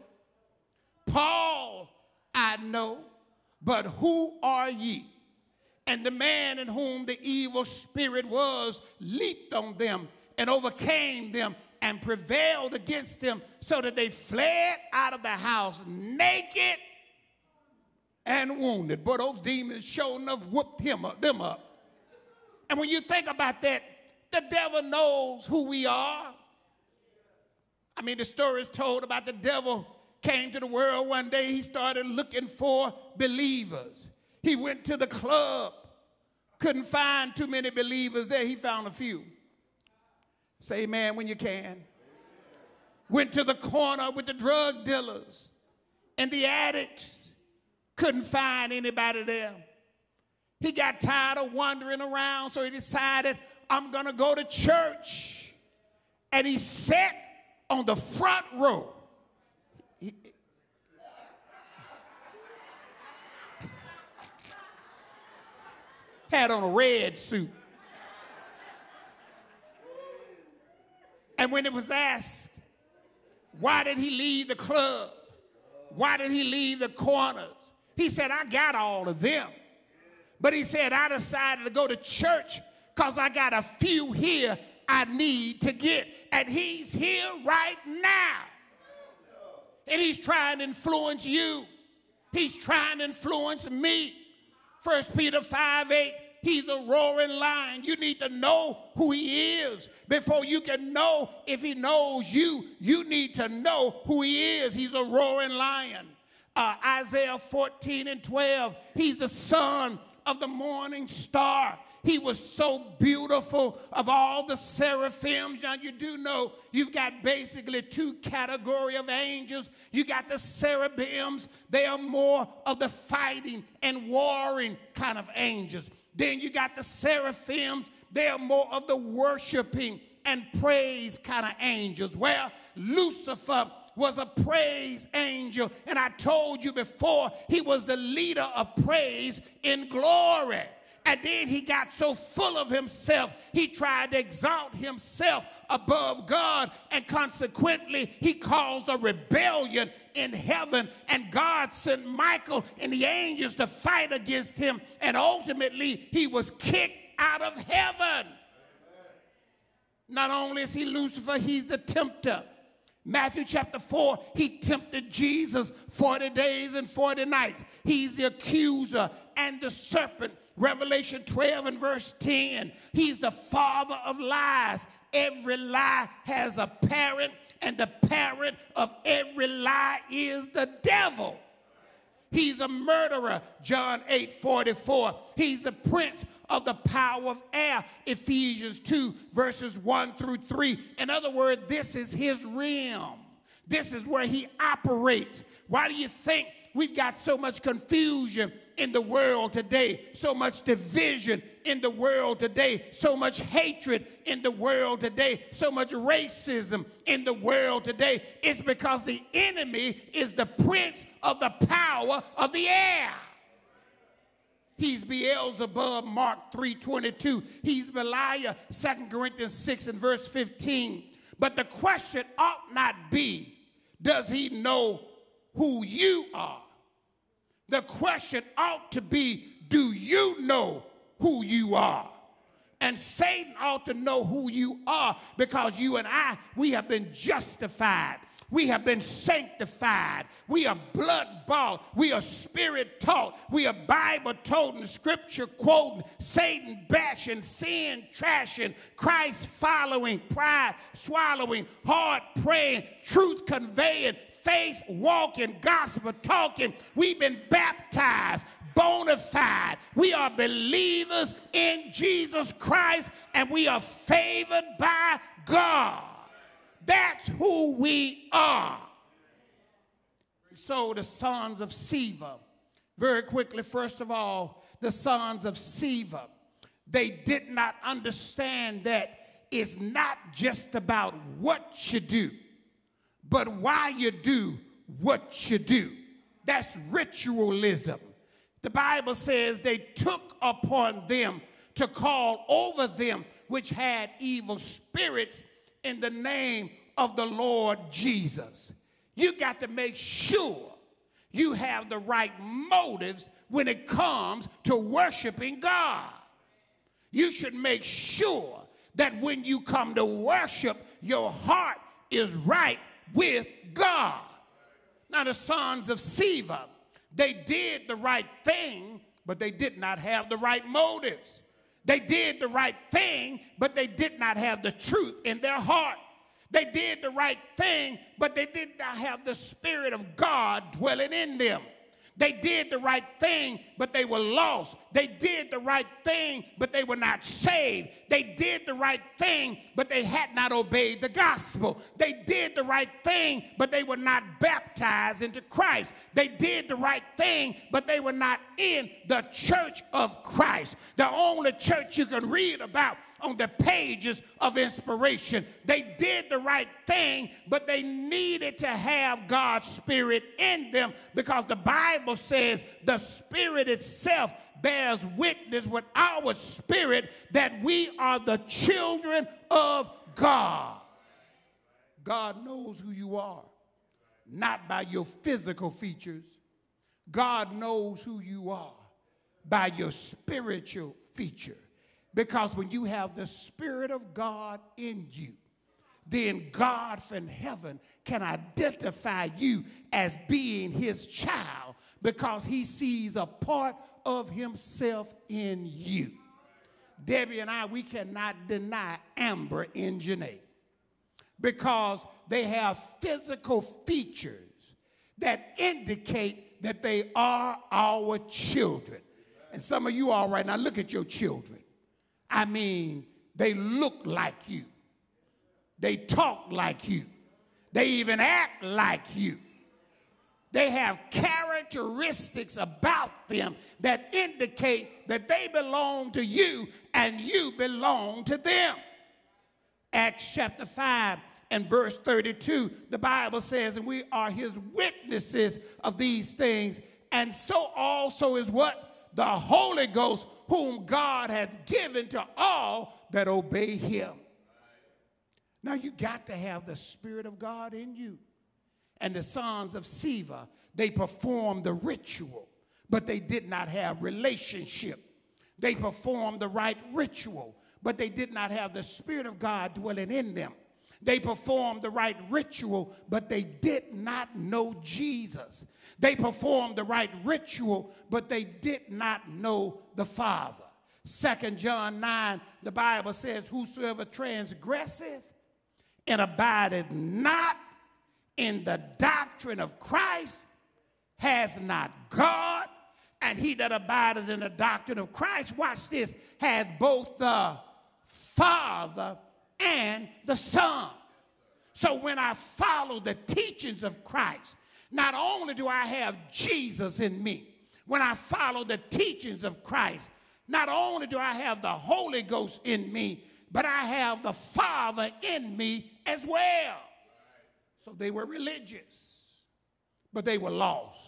G: Paul, I know. But who are ye? And the man in whom the evil spirit was leaped on them and overcame them and prevailed against them so that they fled out of the house naked and wounded. But those demons sure enough whooped him up, them up. And when you think about that, the devil knows who we are. I mean, the story is told about the devil came to the world one day. He started looking for believers. He went to the club, couldn't find too many believers there. He found a few. Say amen when you can. Went to the corner with the drug dealers and the addicts. Couldn't find anybody there. He got tired of wandering around, so he decided I'm going to go to church. And he sat on the front row. He- had on a red suit. And when it was asked, why did he leave the club? Why did he leave the corners? He said, I got all of them. But he said, I decided to go to church because I got a few here I need to get. And he's here right now. And he's trying to influence you. He's trying to influence me. First Peter 5 8, he's a roaring lion. You need to know who he is. Before you can know if he knows you, you need to know who he is. He's a roaring lion. Uh, Isaiah 14 and 12, he's the son of the morning star. He was so beautiful of all the seraphims. Now you do know you've got basically two category of angels. You got the cherubims. They are more of the fighting and warring kind of angels. Then you got the seraphims. They are more of the worshiping and praise kind of angels. Well, Lucifer was a praise angel. And I told you before, he was the leader of praise in glory. And then he got so full of himself, he tried to exalt himself above God. And consequently, he caused a rebellion in heaven. And God sent Michael and the angels to fight against him. And ultimately, he was kicked out of heaven. Not only is he Lucifer, he's the tempter. Matthew chapter 4, he tempted Jesus 40 days and 40 nights. He's the accuser and the serpent. Revelation 12 and verse 10, he's the father of lies. Every lie has a parent, and the parent of every lie is the devil. He's a murderer, John 8 44. He's the prince of the power of air, Ephesians 2, verses 1 through 3. In other words, this is his realm. This is where he operates. Why do you think we've got so much confusion in the world today, so much division in the world today, so much hatred in the world today, so much racism in the world today. It's because the enemy is the prince of the power of the air. He's Beelzebub, Mark 3.22. He's Belial, 2 Corinthians 6 and verse 15. But the question ought not be, does he know who you are? The question ought to be, do you know who you are? And Satan ought to know who you are because you and I, we have been justified. We have been sanctified. We are blood bought. We are spirit taught. We are Bible toting, scripture quoting, Satan bashing, sin trashing, Christ following, pride swallowing, hard praying, truth conveying, faith walking, gospel talking. We've been baptized, bona fide. We are believers in Jesus Christ and we are favored by God. That's who we are. So the sons of Sceva, very quickly, first of all, the sons of Sceva, they did not understand that it's not just about what you do, but why you do what you do. That's ritualism. The Bible says they took upon them to call over them which had evil spirits in the name of the Lord Jesus. You got to make sure you have the right motives when it comes to worshiping God. You should make sure that when you come to worship, your heart is right with God. Now, the sons of Sceva, they did the right thing, but they did not have the right motives. They did the right thing, but they did not have the truth in their heart. They did the right thing, but they did not have the Spirit of God dwelling in them. They did the right thing, but they were lost. They did the right thing, but they were not saved. They did the right thing, but they had not obeyed the gospel. They did the right thing, but they were not baptized into Christ. They did the right thing, but they were not in the church of Christ. The only church you can read about on the pages of inspiration. They did the right thing, but they needed to have God's Spirit in them because the Bible says the Spirit itself bears witness with our spirit that we are the children of God. God knows who you are, not by your physical features. God knows who you are by your spiritual feature. Because when you have the Spirit of God in you, then God from heaven can identify you as being his child because he sees a part of himself in you. Debbie and I, we cannot deny Amber and Janae because they have physical features that indicate that they are our children. And some of you all right now, look at your children. I mean, they look like you. They talk like you. They even act like you. They have characteristics about them that indicate that they belong to you and you belong to them. Acts chapter 5 and verse 32, the Bible says, and we are his witnesses of these things. And so also is what? The Holy Ghost, whom God has given to all that obey him. Now you got to have the Spirit of God in you and the sons of Sceva, they performed the ritual, but they did not have relationship. They performed the right ritual, but they did not have the Spirit of God dwelling in them. They performed the right ritual, but they did not know Jesus. They performed the right ritual, but they did not know the Father. Second John 9, the Bible says, Whosoever transgresseth and abideth not in the doctrine of Christ hath not God, and he that abideth in the doctrine of Christ, watch this, hath both the Father and the Son. So when I follow the teachings of Christ, not only do I have Jesus in me, when I follow the teachings of Christ, not only do I have the Holy Ghost in me, but I have the Father in me as well. So they were religious, but they were lost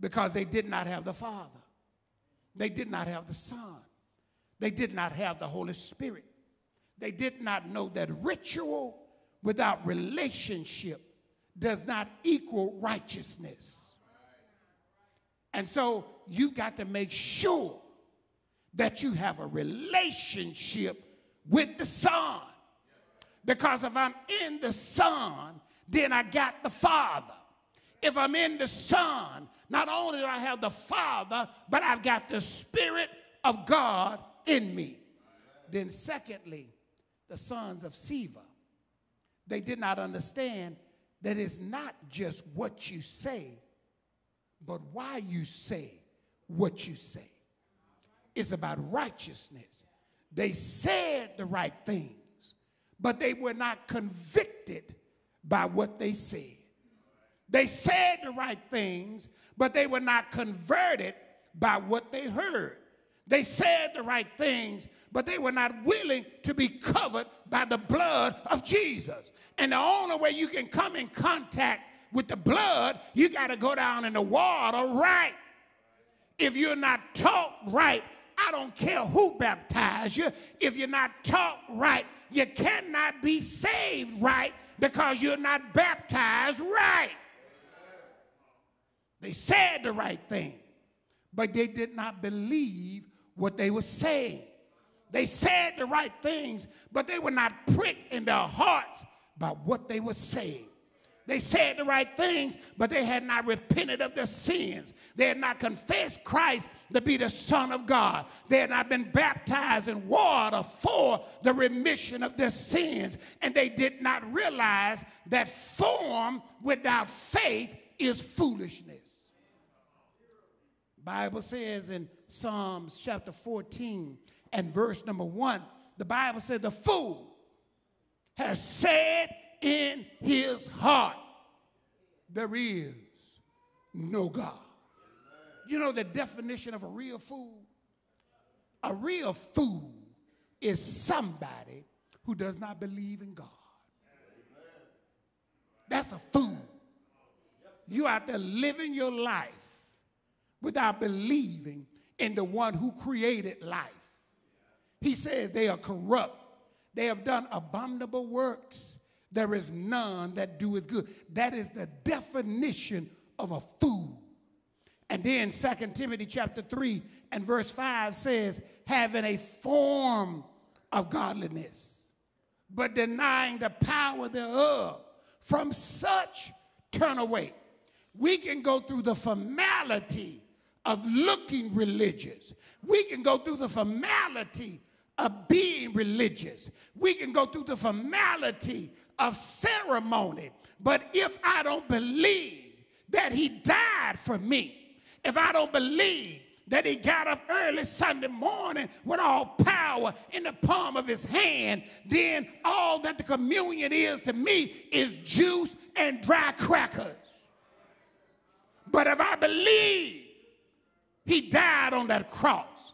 G: because they did not have the Father. They did not have the Son. They did not have the Holy Spirit. They did not know that ritual without relationship does not equal righteousness. And so you've got to make sure that you have a relationship with the Son. Because if I'm in the Son, then I got the Father. If I'm in the Son, not only do I have the Father, but I've got the Spirit of God in me. Then, secondly, the sons of Sceva, they did not understand that it's not just what you say, but why you say what you say. It's about righteousness. They said the right things, but they were not convicted by what they said. They said the right things, but they were not converted by what they heard. They said the right things, but they were not willing to be covered by the blood of Jesus. And the only way you can come in contact with the blood, you got to go down in the water right. If you're not taught right, I don't care who baptized you. If you're not taught right, you cannot be saved right because you're not baptized right. They said the right thing, but they did not believe what they were saying. They said the right things, but they were not pricked in their hearts by what they were saying. They said the right things, but they had not repented of their sins. They had not confessed Christ to be the Son of God. They had not been baptized in water for the remission of their sins. And they did not realize that form without faith is foolishness. Bible says in Psalms chapter 14 and verse number 1, the Bible says the fool has said in his heart, there is no God. You know the definition of a real fool? A real fool is somebody who does not believe in God. That's a fool. You out there living your life without believing in the one who created life. He says they are corrupt. They have done abominable works. There is none that doeth good. That is the definition of a fool. And then 2 Timothy chapter 3 and verse 5 says, having a form of godliness, but denying the power thereof. From such turn away. We can go through the formality of looking religious. We can go through the formality of being religious. We can go through the formality of ceremony. But if I don't believe that he died for me, if I don't believe that he got up early Sunday morning with all power in the palm of his hand, then all that the communion is to me is juice and dry crackers. But if I believe he died on that cross,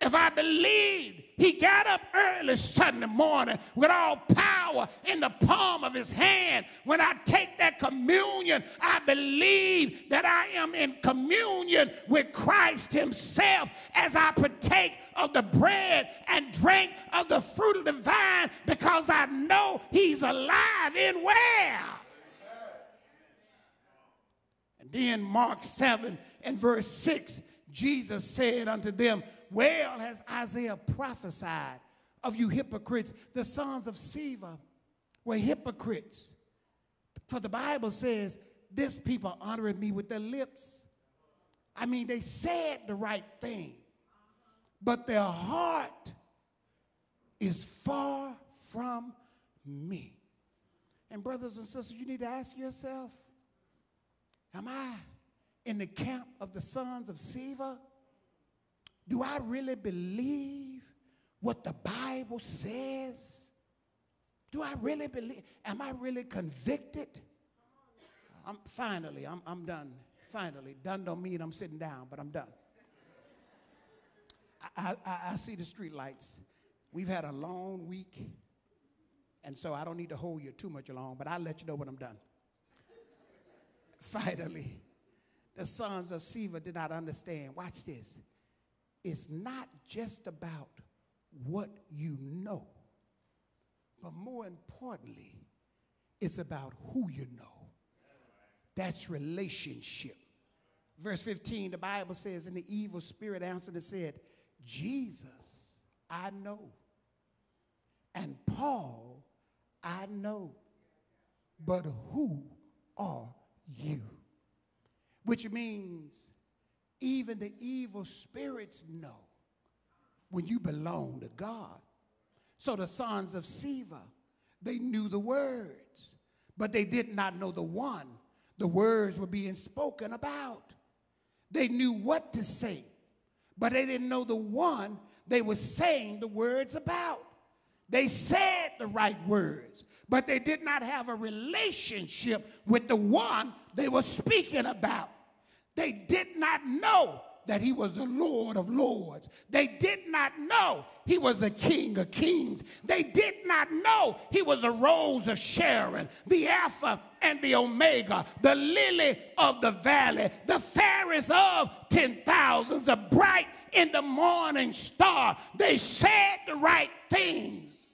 G: if I believed he got up early Sunday morning with all power in the palm of his hand. When I take that communion, I believe that I am in communion with Christ himself as I partake of the bread and drink of the fruit of the vine because I know he's alive and well. And then Mark 7 and verse 6, Jesus said unto them, well has Isaiah prophesied of you hypocrites. The sons of Sceva were hypocrites. For the Bible says, this people honored me with their lips. I mean, they said the right thing, but their heart is far from me. And, brothers and sisters, you need to ask yourself Am I in the camp of the sons of Sceva? Do I really believe what the Bible says? Do I really believe? Am I really convicted? I'm finally, I'm, I'm done. Finally, done don't mean I'm sitting down, but I'm done. I, I, I see the street lights. We've had a long week, and so I don't need to hold you too much long, but I'll let you know when I'm done. Finally, the sons of Sceva did not understand. Watch this it's not just about what you know, but more importantly, it's about who you know. That's relationship. Verse 15, the Bible says, And the evil spirit answered and said, Jesus, I know. And Paul, I know. But who are you? Which means even the evil spirits know when you belong to God. So the sons of Sceva, they knew the words, but they did not know the one the words were being spoken about. They knew what to say, but they didn't know the one they were saying the words about. They said the right words, but they did not have a relationship with the one they were speaking about. They did not know that he was the Lord of Lords. They did not know he was a King of Kings. They did not know he was a Rose of Sharon, the Alpha and the Omega, the lily of the valley, the fairest of ten thousands, the bright in the morning star. They said the right things.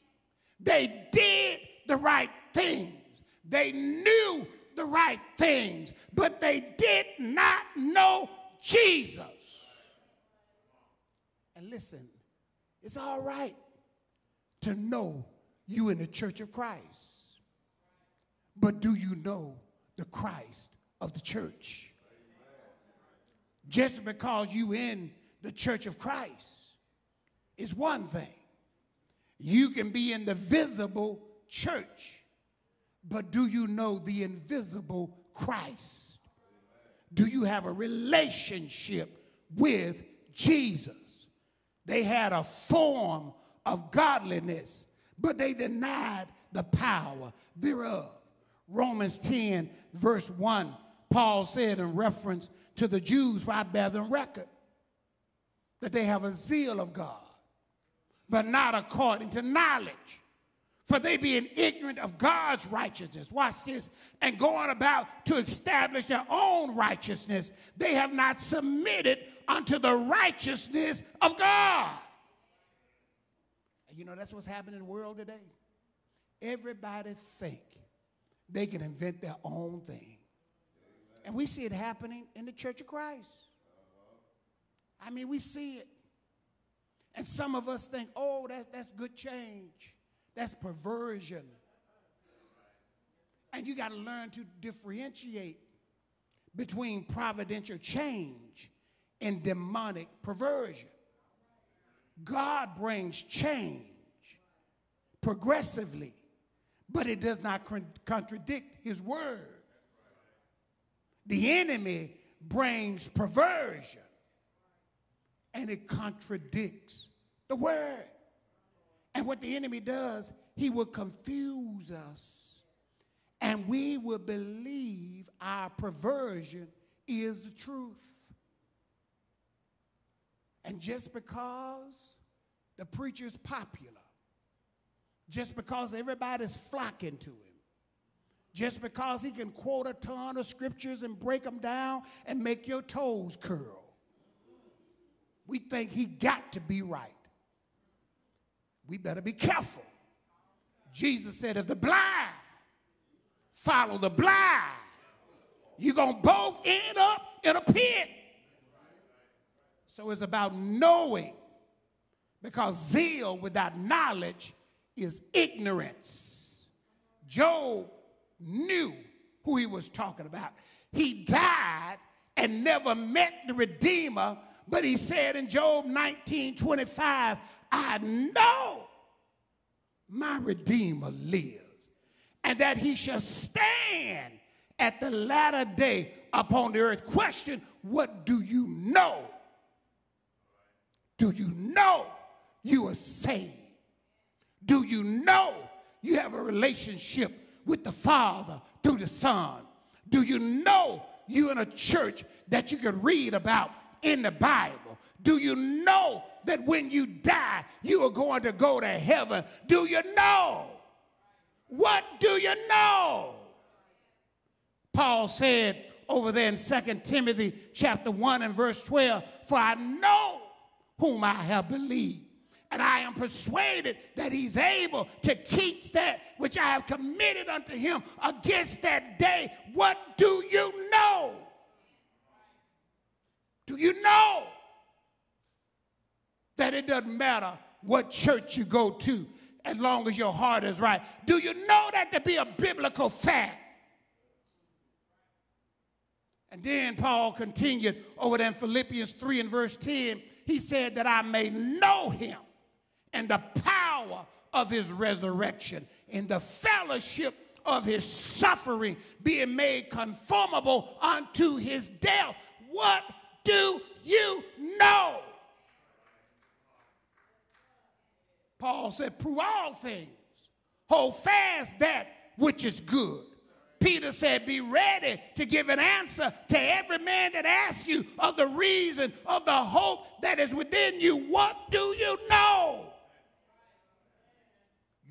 G: They did the right things. They knew the right things, but they did not know Jesus. And listen, it's all right to know you in the church of Christ, but do you know the Christ of the church? Just because you in the church of Christ is one thing. You can be in the visible church but do you know the invisible Christ? Do you have a relationship with Jesus? They had a form of godliness, but they denied the power thereof. Romans 10, verse 1, Paul said in reference to the Jews, for I bear them record that they have a zeal of God, but not according to knowledge. For they being ignorant of God's righteousness, watch this, and going about to establish their own righteousness, they have not submitted unto the righteousness of God. You know that's what's happening in the world today. Everybody think they can invent their own thing. And we see it happening in the Church of Christ. I mean, we see it. And some of us think, oh, that, that's good change. That's perversion. And you got to learn to differentiate between providential change and demonic perversion. God brings change progressively, but it does not con- contradict his word. The enemy brings perversion and it contradicts the word. And what the enemy does, he will confuse us. And we will believe our perversion is the truth. And just because the preacher's popular, just because everybody's flocking to him, just because he can quote a ton of scriptures and break them down and make your toes curl, we think he got to be right. We better be careful. Jesus said, if the blind follow the blind, you're going to both end up in a pit. So it's about knowing because zeal without knowledge is ignorance. Job knew who he was talking about. He died and never met the Redeemer, but he said in Job 19 25, I know my Redeemer lives, and that he shall stand at the latter day upon the earth. Question What do you know? Do you know you are saved? Do you know you have a relationship with the Father through the Son? Do you know you're in a church that you can read about in the Bible? Do you know that when you die, you are going to go to heaven? Do you know? What do you know? Paul said over there in 2 Timothy chapter 1 and verse 12, for I know whom I have believed and I am persuaded that he's able to keep that which I have committed unto him against that day. What do you know? Do you know that it doesn't matter what church you go to as long as your heart is right? Do you know that to be a biblical fact? And then Paul continued over there in Philippians 3 and verse 10. He said that I may know him and the power of his resurrection, and the fellowship of his suffering, being made conformable unto his death. What do you know? Paul said, Prove all things, hold fast that which is good. Peter said, Be ready to give an answer to every man that asks you of the reason of the hope that is within you. What do you know?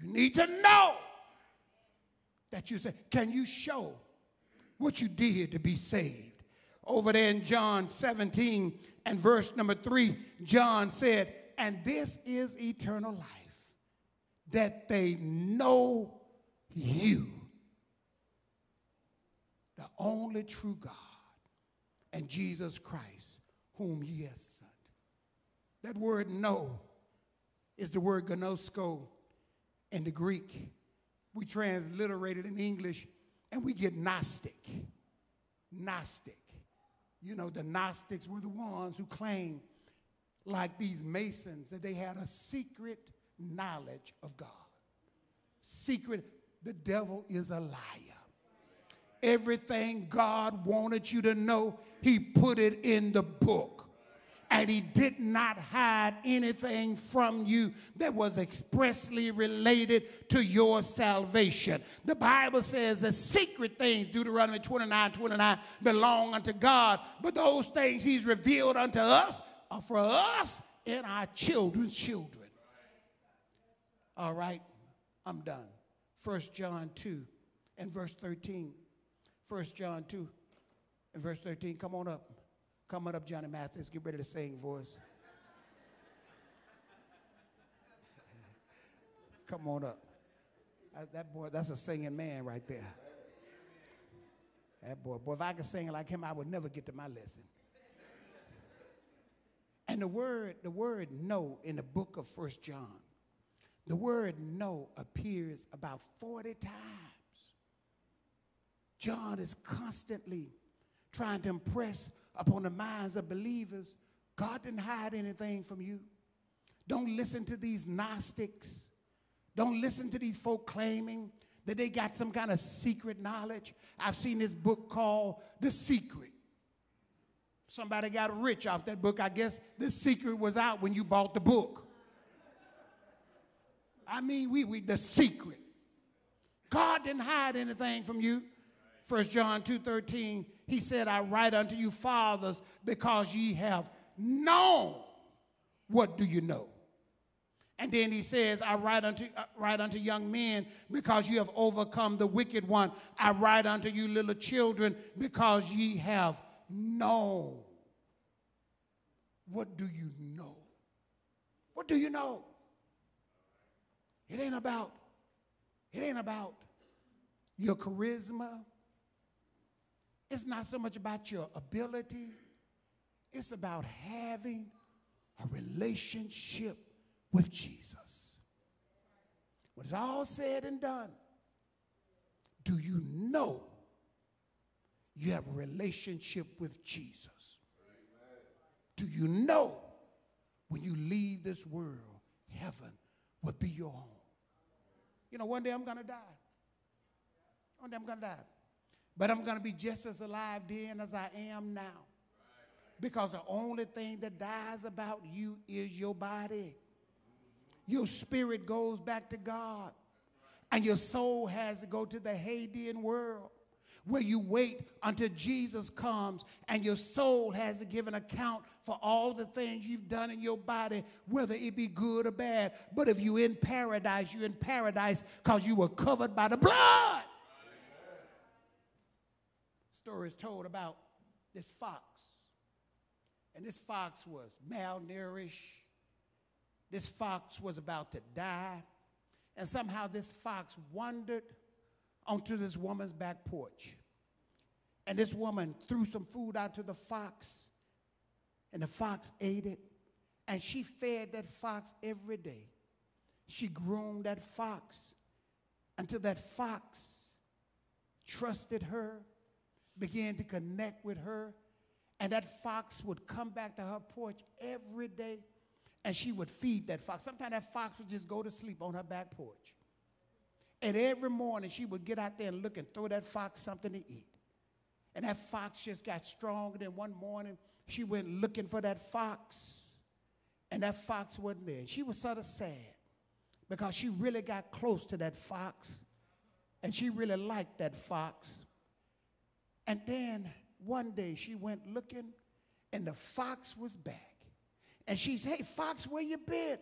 G: You need to know that you say, can you show what you did to be saved? Over there in John 17 and verse number 3, John said, and this is eternal life, that they know you, the only true God, and Jesus Christ, whom ye have sent. That word know is the word gnosko in the Greek. We transliterate it in English and we get Gnostic. Gnostic. You know, the Gnostics were the ones who claimed, like these Masons, that they had a secret knowledge of God. Secret, the devil is a liar. Everything God wanted you to know, he put it in the book and he did not hide anything from you that was expressly related to your salvation. The Bible says the secret things, Deuteronomy 29 29, belong unto God, but those things he's revealed unto us are for us and our children's children. All right, I'm done. 1 John 2 and verse 13. 1 John 2 and verse 13. Come on up. Come on up, Johnny Mathis. Get ready to sing for us. Come on up. That- boy, that's a singing man right there. That boy, boy, if I could sing like him, I would never get to my lesson. And the word, the word no in the book of First John, the word no appears about 40 times. John is constantly trying to impress upon the minds of believers God didn't hide anything from you. Don't listen to these Gnostics. Don't listen to these folk claiming that they got some kind of secret knowledge. I've seen this book called The Secret. Somebody got rich off that book. I guess the secret was out when you bought the book. I mean, we, we the secret. God didn't hide anything from you. First John 2:13, he said, I write unto you, fathers, because ye have known what do you know. And then he says, I write unto, uh, write unto young men because you have overcome the wicked one. I write unto you, little children, because ye have known. What do you know? What do you know? It ain't about, it ain't about your charisma. It's not so much about your ability. It's about having a relationship with Jesus. When it's all said and done, do you know you have a relationship with Jesus? Do you know when you leave this world, heaven will be your home? You know, one day I'm going to die. One day I'm going to die. But I'm going to be just as alive then as I am now. Because the only thing that dies about you is your body. Your spirit goes back to God. And your soul has to go to the Hadean world where you wait until Jesus comes and your soul has to give an account for all the things you've done in your body, whether it be good or bad. But if you're in paradise, you're in paradise because you were covered by the blood. Story is told about this fox. And this fox was malnourished. This fox was about to die. And somehow this fox wandered onto this woman's back porch. And this woman threw some food out to the fox, and the fox ate it. And she fed that fox every day. She groomed that fox until that fox trusted her, began to connect with her, and that fox would come back to her porch every day and she would feed that fox. Sometimes that fox would just go to sleep on her back porch. And every morning she would get out there and look and throw that fox something to eat. And that fox just got stronger. Then one morning she went looking for that fox, and that fox wasn't there. She was sort of sad because she really got close to that fox, and she really liked that fox. And then one day she went looking, and the fox was back. And she said, Hey, fox, where you been?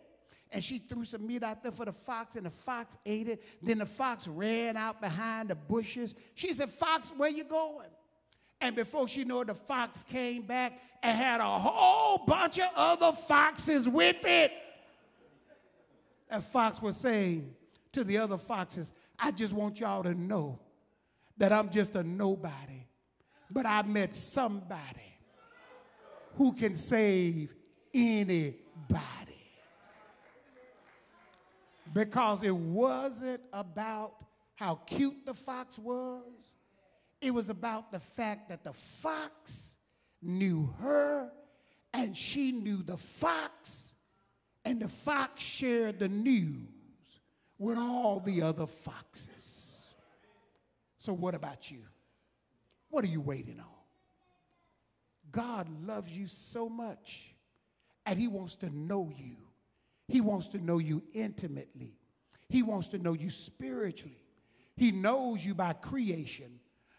G: And she threw some meat out there for the fox, and the fox ate it. Then the fox ran out behind the bushes. She said, Fox, where you going? And before she knew it, the fox came back and had a whole bunch of other foxes with it. And Fox was saying to the other foxes, I just want y'all to know that I'm just a nobody, but I met somebody who can save anybody. Because it wasn't about how cute the fox was, it was about the fact that the fox knew her and she knew the fox, and the fox shared the news with all the other foxes. So, what about you? What are you waiting on? God loves you so much, and He wants to know you. He wants to know you intimately. He wants to know you spiritually. He knows you by creation,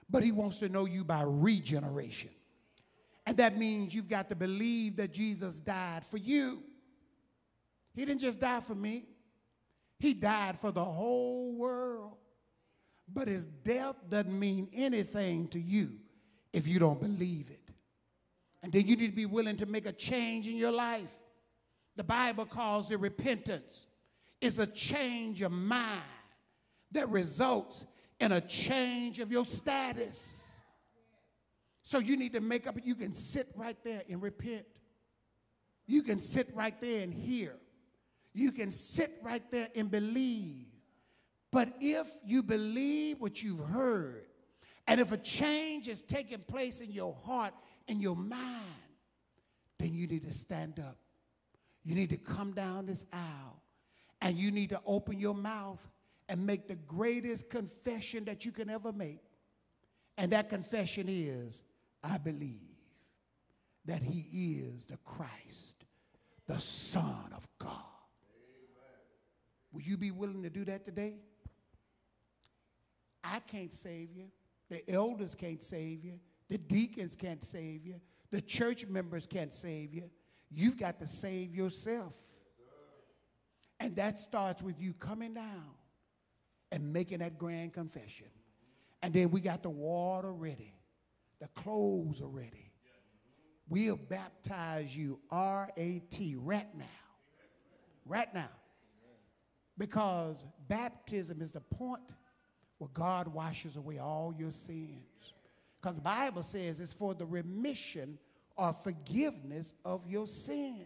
G: but He wants to know you by regeneration. And that means you've got to believe that Jesus died for you. He didn't just die for me, He died for the whole world. But his death doesn't mean anything to you if you don't believe it. And then you need to be willing to make a change in your life. The Bible calls it repentance. It's a change of mind that results in a change of your status. So you need to make up, you can sit right there and repent. You can sit right there and hear. You can sit right there and believe. But if you believe what you've heard, and if a change is taking place in your heart and your mind, then you need to stand up. You need to come down this aisle and you need to open your mouth and make the greatest confession that you can ever make. And that confession is I believe that he is the Christ, the Son of God. Will you be willing to do that today? I can't save you. The elders can't save you. The deacons can't save you. The church members can't save you. You've got to save yourself. And that starts with you coming down and making that grand confession. And then we got the water ready, the clothes are ready. We'll baptize you R A T right now. Right now. Because baptism is the point where God washes away all your sins. Because the Bible says it's for the remission or forgiveness of your sins.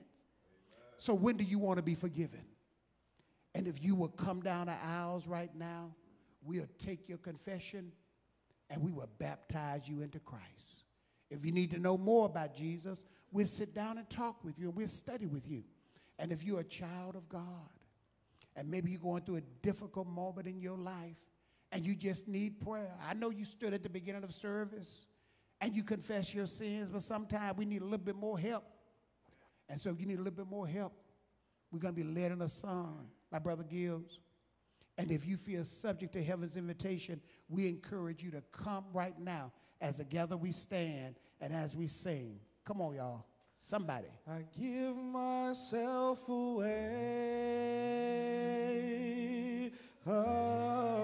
G: So when do you want to be forgiven? And if you will come down the aisles right now, we'll take your confession and we will baptize you into Christ. If you need to know more about Jesus, we'll sit down and talk with you and we'll study with you. And if you're a child of God, and maybe you're going through a difficult moment in your life, and you just need prayer. I know you stood at the beginning of service and you confess your sins, but sometimes we need a little bit more help. And so if you need a little bit more help, we're going to be led in a song by Brother Gibbs. And if you feel subject to heaven's invitation, we encourage you to come right now as together we stand and as we sing. Come on, y'all. Somebody.
H: I give myself away, away.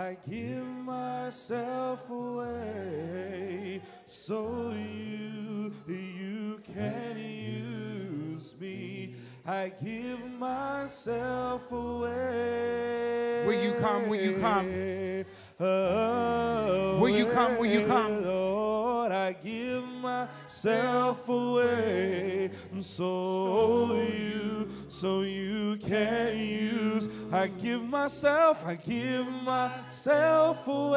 H: I give myself away so you, you can use me. I give myself away.
G: Will you come? Will you come?
H: Will
G: you come? Will you come?
H: Lord, I give myself away so you, so you can use. I give myself, I give myself away.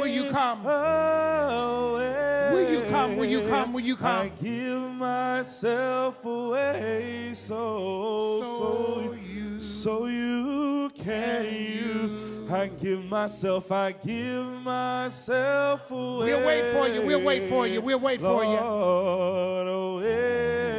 G: Will you come?
H: Away.
G: Will you come? Will you come? Will you come?
H: I give myself away so, so,
G: you-
H: so you can use. I give myself, I give myself away.
G: We'll wait for you, we'll wait for you, we'll wait for you.
H: Away.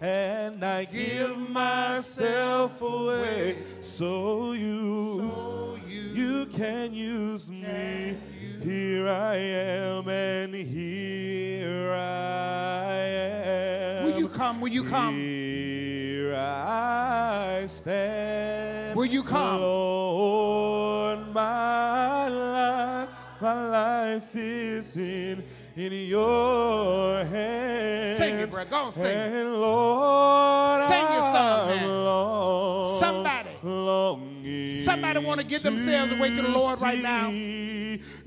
H: And I give myself away so you, you can use me. Here I am, and here I am.
G: Will you come? Will you come?
H: Here I stand.
G: Will you come?
H: Lord, my life, my life is in, in your hands.
G: Sing it, bro. Go on, sing it.
H: Lord,
G: Sing your song, man.
H: Long-
G: Somebody.
H: longing
G: Somebody wanna give themselves away to the Lord right now.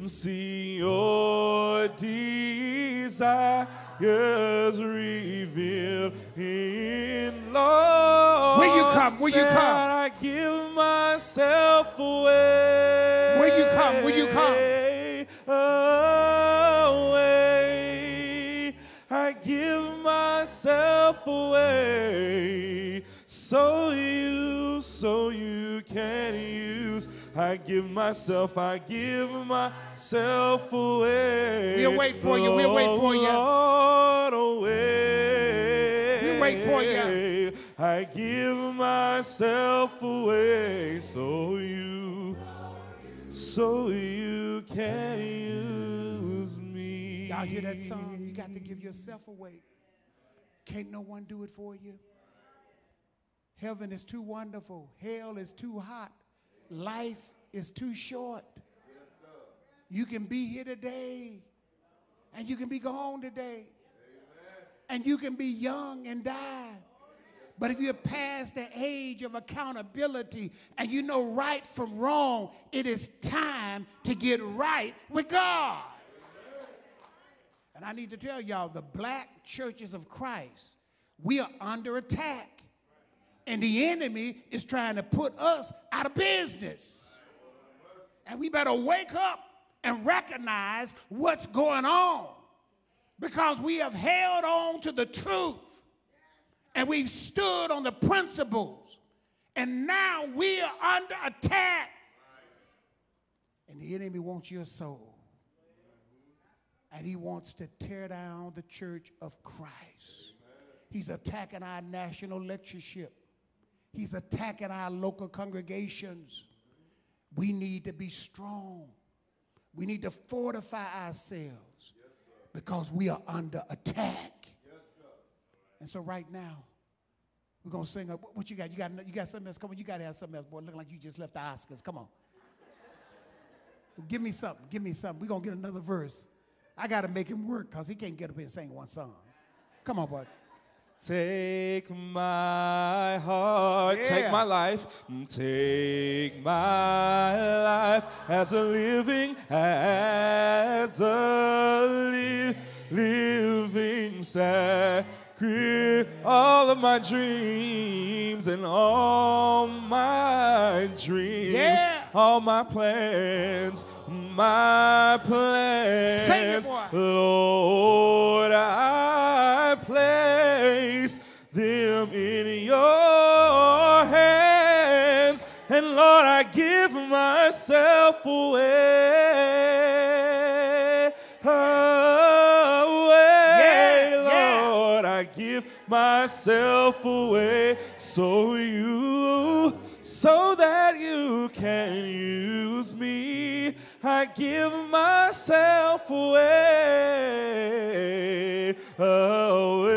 H: see- your desires revealed in love.
G: Will you come? Will you come?
H: I give myself away.
G: Will you come? Will you come?
H: Away. Myself away so you, so you can use. I give myself, I give myself away.
G: We'll wait for you, we'll wait for you.
H: Lord, away.
G: We'll wait for you.
H: I give myself away so you, so you can use me.
G: Y'all hear that song? You got to give yourself away. Can't no one do it for you? Heaven is too wonderful. Hell is too hot. Life is too short. You can be here today and you can be gone today. And you can be young and die. But if you're past the age of accountability and you know right from wrong, it is time to get right with God. And I need to tell y'all the black churches of Christ, we are under attack. And the enemy is trying to put us out of business. And we better wake up and recognize what's going on because we have held on to the truth and we've stood on the principles. And now we are under attack. And the enemy wants your soul. And he wants to tear down the church of Christ. He's attacking our national lectureship. He's attacking our local congregations. We need to be strong. We need to fortify ourselves because we are under attack. And so right now, we're gonna sing. up. what you got? You got? You got something else? Come on, you gotta have something else, boy. Looking like you just left the Oscars. Come on. Give me something. Give me something. We're gonna get another verse. I gotta make him work because he can't get up here and sing one song. Come on, bud.
H: Take my heart,
G: Yeah.
H: take my life, take my life as a living, as a li- living sacrifice. All of my dreams and all my dreams,
G: Yeah.
H: all my plans, my plans.
G: It.
H: Lord, I place them in your hands. And Lord, I give myself away. Away,
G: Yeah, yeah.
H: Lord, I give myself away so you, so that you can use me. I give myself away, away,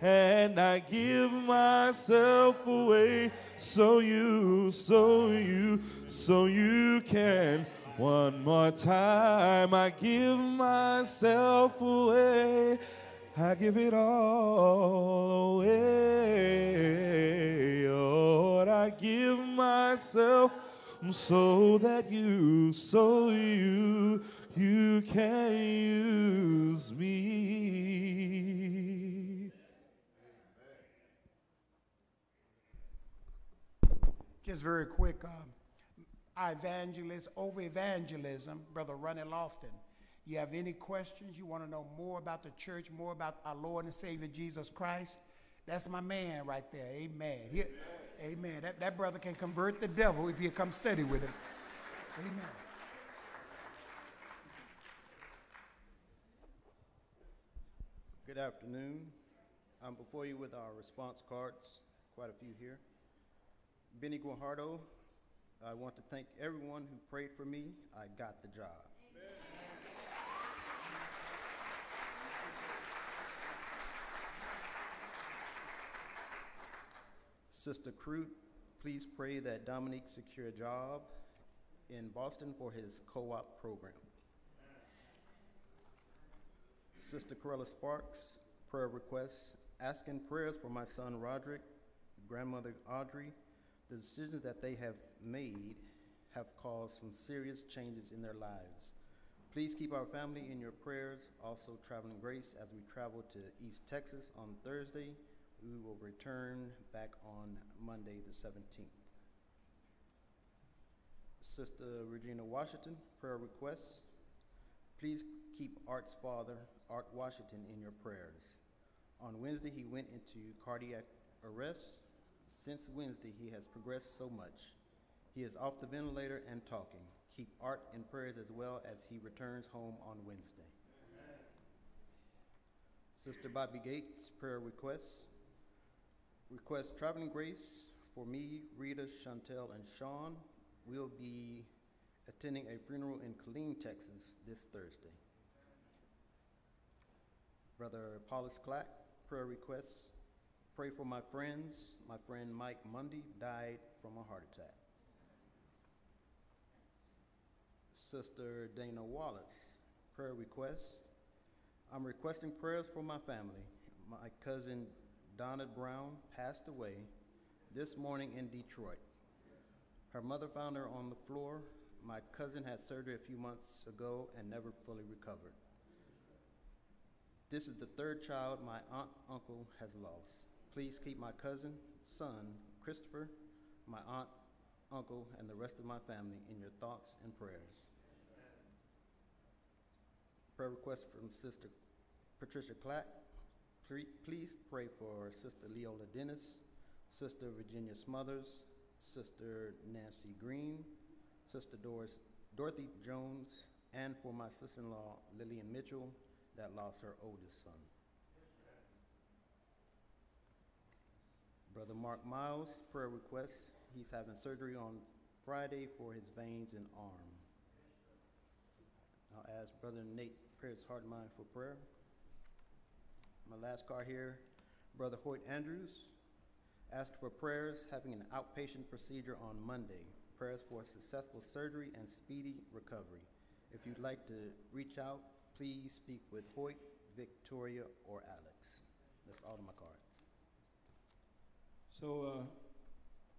H: and I give myself away so you, so you, so you can. One more time, I give myself away. I give it all away. Lord, I give myself so that you, so you, you can use me.
G: Just very quick, our evangelist, over evangelism, Brother Ronnie Lofton. You have any questions? You want to know more about the church, more about our Lord and Savior Jesus Christ? That's my man right there. Amen. He- amen. That, that brother can convert the devil if you come study with him. Amen.
I: Good afternoon. I'm before you with our response cards, quite a few here. Benny Guajardo, I want to thank everyone who prayed for me. I got the job. Sister Crute, please pray that Dominique secure a job in Boston for his co-op program. Sister Corella Sparks, prayer requests, asking prayers for my son Roderick, grandmother Audrey. The decisions that they have made have caused some serious changes in their lives. Please keep our family in your prayers. Also, traveling grace as we travel to East Texas on Thursday. We will return back on Monday, the 17th. Sister Regina Washington, prayer requests. Please keep Art's father, Art Washington, in your prayers. On Wednesday, he went into cardiac arrest. Since Wednesday, he has progressed so much. He is off the ventilator and talking. Keep Art in prayers as well as he returns home on Wednesday. Sister Bobby Gates, prayer requests. Request traveling grace for me, Rita, Chantel, and Sean. We'll be attending a funeral in Killeen, Texas this Thursday. Brother Paulus Clack, prayer requests. Pray for my friends. My friend Mike Mundy died from a heart attack. Sister Dana Wallace, prayer requests. I'm requesting prayers for my family. My cousin Donna Brown passed away this morning in Detroit. Her mother found her on the floor. My cousin had surgery a few months ago and never fully recovered. This is the third child my aunt uncle has lost. Please keep my cousin, son, Christopher, my aunt, uncle, and the rest of my family in your thoughts and prayers. Prayer request from Sister Patricia Clack. Please pray for Sister Leola Dennis, Sister Virginia Smothers, Sister Nancy Green, Sister Doris, Dorothy Jones, and for my sister-in-law Lillian Mitchell that lost her oldest son. Brother Mark Miles, prayer request. He's having surgery on Friday for his veins and arm. I'll ask Brother Nate prepare his heart and mind for prayer. My last card here, Brother Hoyt Andrews, asked for prayers having an outpatient procedure on Monday. Prayers for successful surgery and speedy recovery. If you'd like to reach out, please speak with Hoyt, Victoria, or Alex. That's all of my cards.
J: So uh,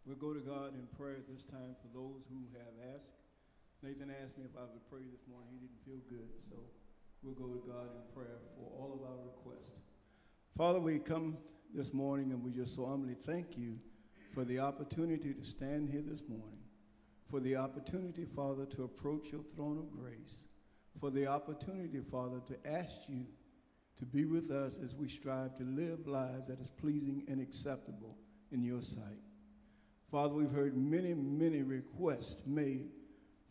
J: we'll go to God in prayer this time for those who have asked. Nathan asked me if I would pray this morning. He didn't feel good, so we'll go to God in prayer for all of our requests. Father, we come this morning and we just so humbly thank you for the opportunity to stand here this morning, for the opportunity, Father, to approach your throne of grace, for the opportunity, Father, to ask you to be with us as we strive to live lives that is pleasing and acceptable in your sight. Father, we've heard many, many requests made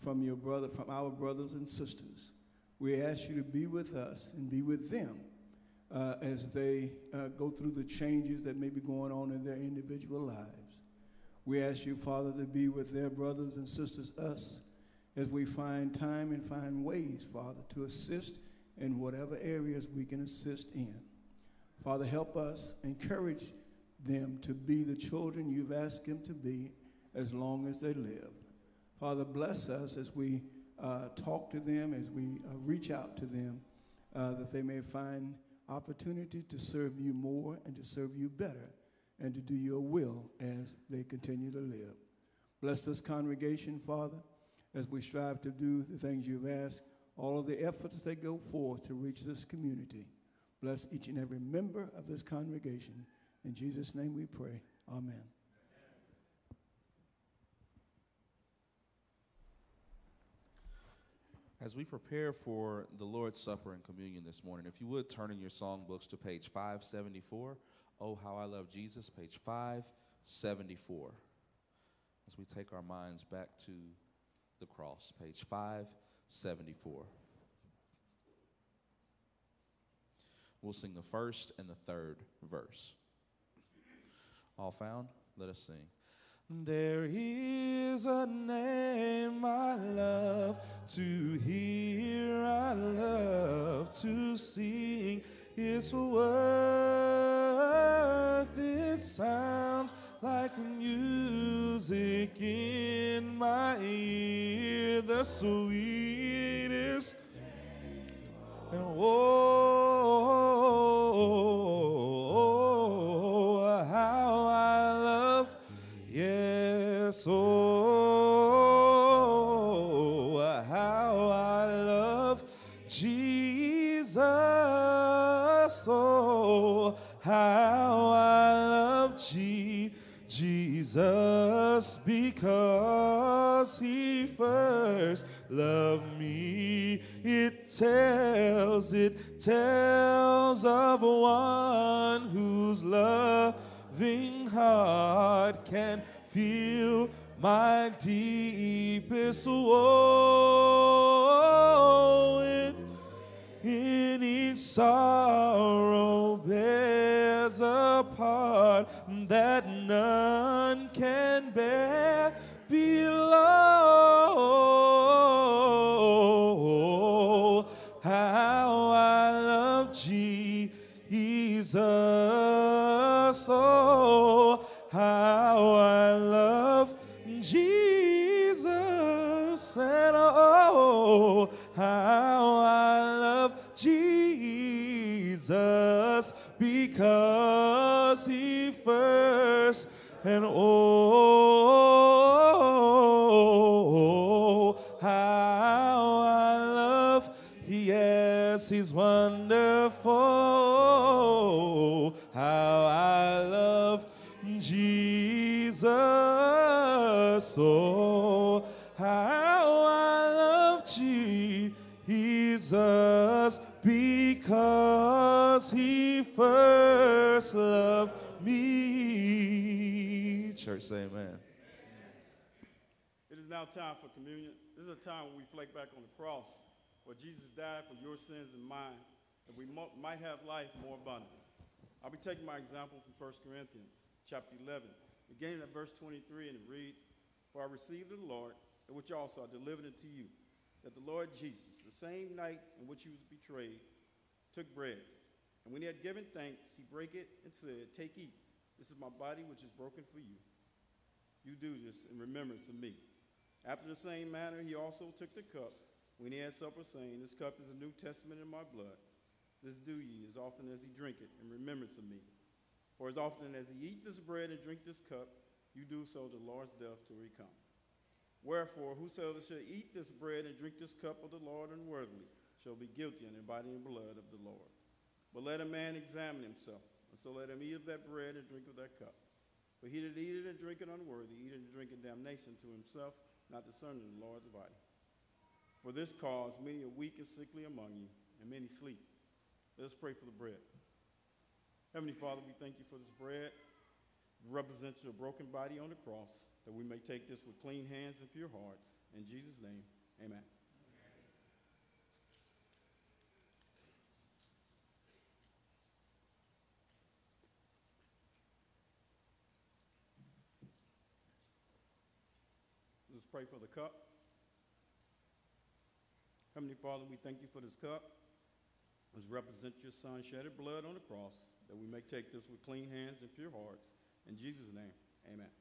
J: from your brother, from our brothers and sisters. We ask you to be with us and be with them uh, as they uh, go through the changes that may be going on in their individual lives. We ask you, Father, to be with their brothers and sisters, us, as we find time and find ways, Father, to assist in whatever areas we can assist in. Father, help us, encourage them to be the children you've asked them to be as long as they live. Father, bless us as we uh, talk to them, as we uh, reach out to them, uh, that they may find opportunity to serve you more and to serve you better and to do your will as they continue to live. Bless this congregation, Father, as we strive to do the things you've asked, all of the efforts that go forth to reach this community. Bless each and every member of this congregation. In Jesus' name we pray. Amen.
H: As we prepare for the Lord's Supper and communion this morning, if you would turn in your songbooks to page 574, Oh, How I Love Jesus, page 574. As we take our minds back to the cross, page 574. We'll sing the first and the third verse. All found? Let us sing. There is a name I love to hear, I love to sing. It's worth it sounds like music in my ear, the sweetest. And oh, oh, how I love Jesus. Oh, how I love Je- Jesus because he first loved me. It tells, it tells of one whose loving heart can feel my deepest woe. In, in each sorrow Church, say amen.
K: It is now time for communion. This is a time when we reflect back on the cross where Jesus died for your sins and mine, that we might have life more abundantly. I'll be taking my example from 1 Corinthians chapter 11, beginning at verse 23, and it reads, For I received of the Lord, that which also I delivered unto you, that the Lord Jesus, the same night in which he was betrayed, took bread. And when he had given thanks, he brake it and said, Take, eat. This is my body which is broken for you. You do this in remembrance of me. After the same manner, he also took the cup when he had supper, saying, This cup is the New Testament in my blood. This do ye as often as ye drink it in remembrance of me. For as often as ye eat this bread and drink this cup, you do so to the Lord's death till he come. Wherefore, whosoever shall eat this bread and drink this cup of the Lord unworthily shall be guilty in the body and blood of the Lord. But let a man examine himself, and so let him eat of that bread and drink of that cup. For he that eateth and drinketh unworthy, eateth and drinketh damnation to himself, not discerning the Lord's body. For this cause many are weak and sickly among you, and many sleep. Let us pray for the bread. Heavenly Father, we thank you for this bread. It represents your broken body on the cross, that we may take this with clean hands and pure hearts. In Jesus' name, amen. Let's pray for the cup. Heavenly Father, we thank you for this cup. As represent your son shedded blood on the cross, that we may take this with clean hands and pure hearts. In Jesus' name, amen.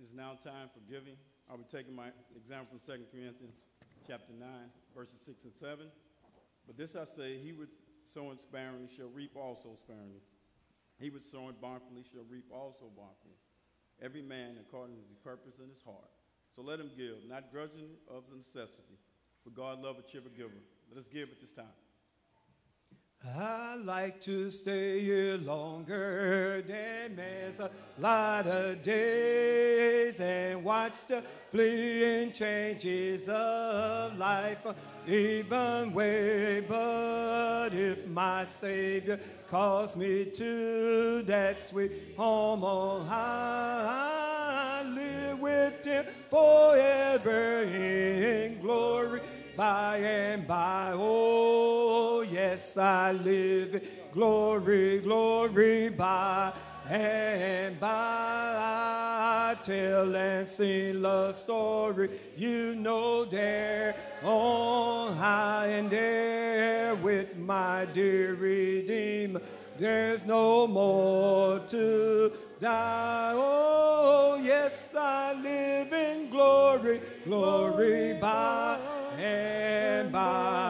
K: It is now time for giving. I'll be taking my example from 2 Corinthians chapter 9, verses 6 and 7. But this I say, he would sowing sparingly shall reap also sparingly. He would sowing bountifully shall reap also bountifully. Every man according to his purpose in his heart. So let him give, not grudging of the necessity, for God loveth a cheerful giver. Let us give at this time.
L: I like to stay here longer than man's a lot of days and watch the fleeing changes of life even way. But if my Savior calls me to that sweet home on high, I live with Him forever in glory by and by. Oh, yes, I live glory, glory by and by. I tell and sing the story, you know there on high and there with my dear Redeemer. There's no more to die. Oh, yes, I live in glory, glory by and by.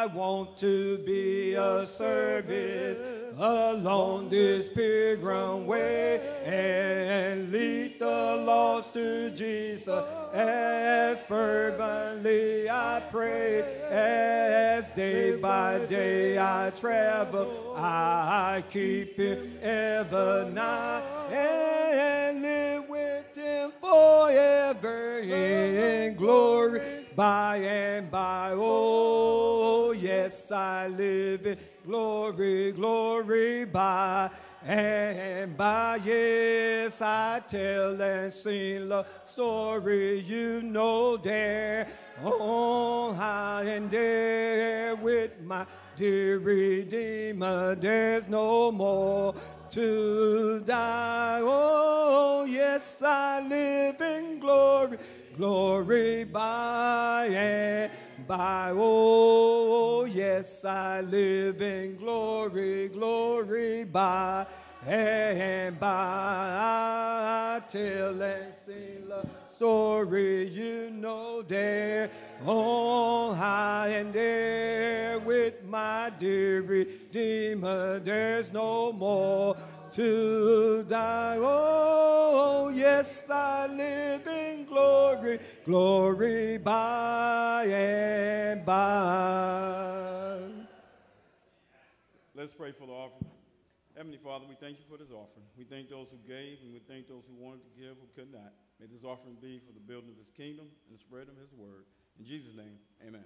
L: I want to be a service along this pilgrim way and lead the lost to Jesus as fervently I pray as day by day I travel I keep him ever nigh and live with him forever in glory by and by. Oh, yes, I live in glory, glory by and by. Yes, I tell and sing the story you know there on high and there with my dear Redeemer. There's no more to die. Oh, yes, I live in glory, glory by and by. Oh, yes. I live in glory, glory by and by. I tell and sing the story you know there on high and there with my dear Redeemer. There's no more to die. Oh, yes, I live in glory, glory by and by.
K: Let's pray for the offering. Heavenly Father, we thank you for this offering. We thank those who gave, and we thank those who wanted to give who could not. May this offering be for the building of his kingdom and the spread of his word. In Jesus' name, amen.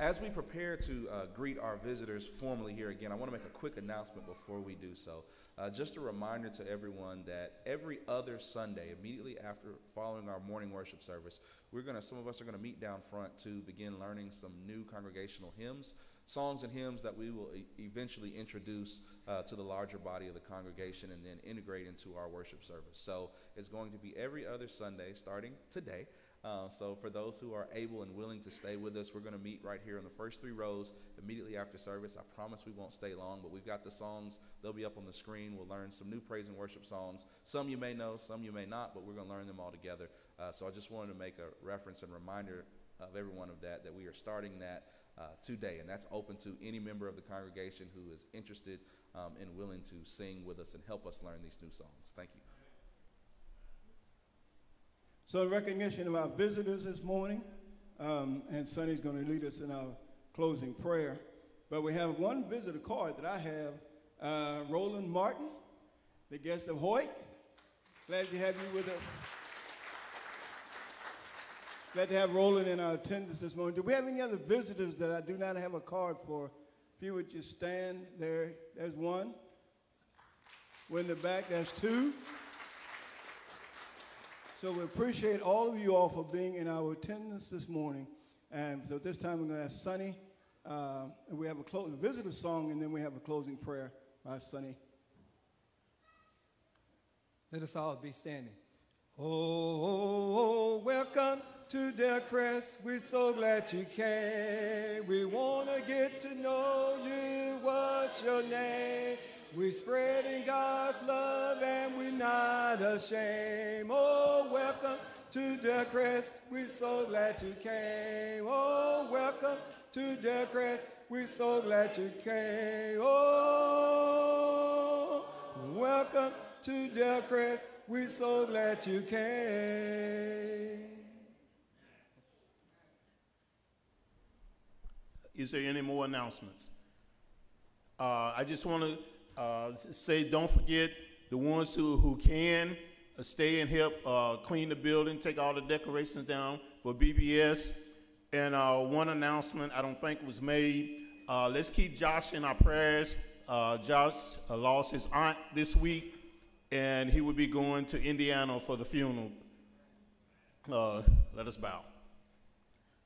M: As we prepare to uh, greet our visitors formally here again, I want to make a quick announcement before we do so. Uh, just a reminder to everyone that every other Sunday, immediately after following our morning worship service, we're going to, some of us are going to meet down front to begin learning some new congregational hymns, songs and hymns that we will e- eventually introduce uh, to the larger body of the congregation and then integrate into our worship service. So it's going to be every other Sunday starting today. Uh, so for those who are able and willing to stay with us, we're going to meet right here in the first three rows immediately after service. I promise we won't stay long, but we've got the songs. They'll be up on the screen. We'll learn some new praise and worship songs. Some you may know, some you may not, but we're going to learn them all together. Uh, so I just wanted to make a reference and reminder of everyone of that, that we are starting that uh, today. And that's open to any member of the congregation who is interested um, and willing to sing with us and help us learn these new songs. Thank you.
J: So, in recognition of our visitors this morning, um, and Sonny's going to lead us in our closing prayer. But we have one visitor card that I have uh, Roland Martin, the guest of Hoyt. Glad to have you with us. Glad to have Roland in our attendance this morning. Do we have any other visitors that I do not have a card for? If you would just stand there, there's one. We're in the back, that's two. So we appreciate all of you all for being in our attendance this morning. And so this time we're going to ask Sonny, uh, we have a closing visitor song, and then we have a closing prayer. Right, Sonny.
L: Let us all be standing. Oh, oh, oh welcome to Dellcrest. We're so glad you came. We want to get to know you. What's your name? We're spreading God's love and we're not ashamed. Oh, welcome to Dellcrest. We're so glad you came. Oh, welcome to Dellcrest. We're so glad you came. Oh, welcome to Dellcrest. We're so glad you came.
N: Is there any more announcements? Uh, I just want to uh, say don't forget the ones who, who can uh, stay and help uh, clean the building, take all the decorations down for VBS. And uh, one announcement I don't think was made. Uh, let's keep Josh in our prayers. Josh lost his aunt this week, and he will be going to Indiana for the funeral. let us bow.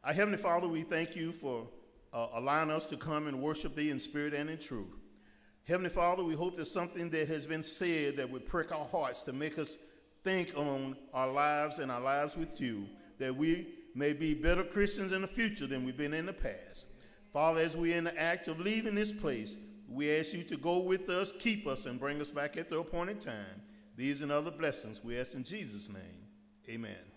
N: Our Heavenly Father, we thank you for allowing us to come and worship Thee in spirit and in truth. Heavenly Father, we hope that something that has been said that would prick our hearts to make us think on our lives and our lives with you, that we may be better Christians in the future than we've been in the past. Father, as we're in the act of leaving this place, we ask you to go with us, keep us, and bring us back at the appointed time. These and other blessings we ask in Jesus' name. Amen.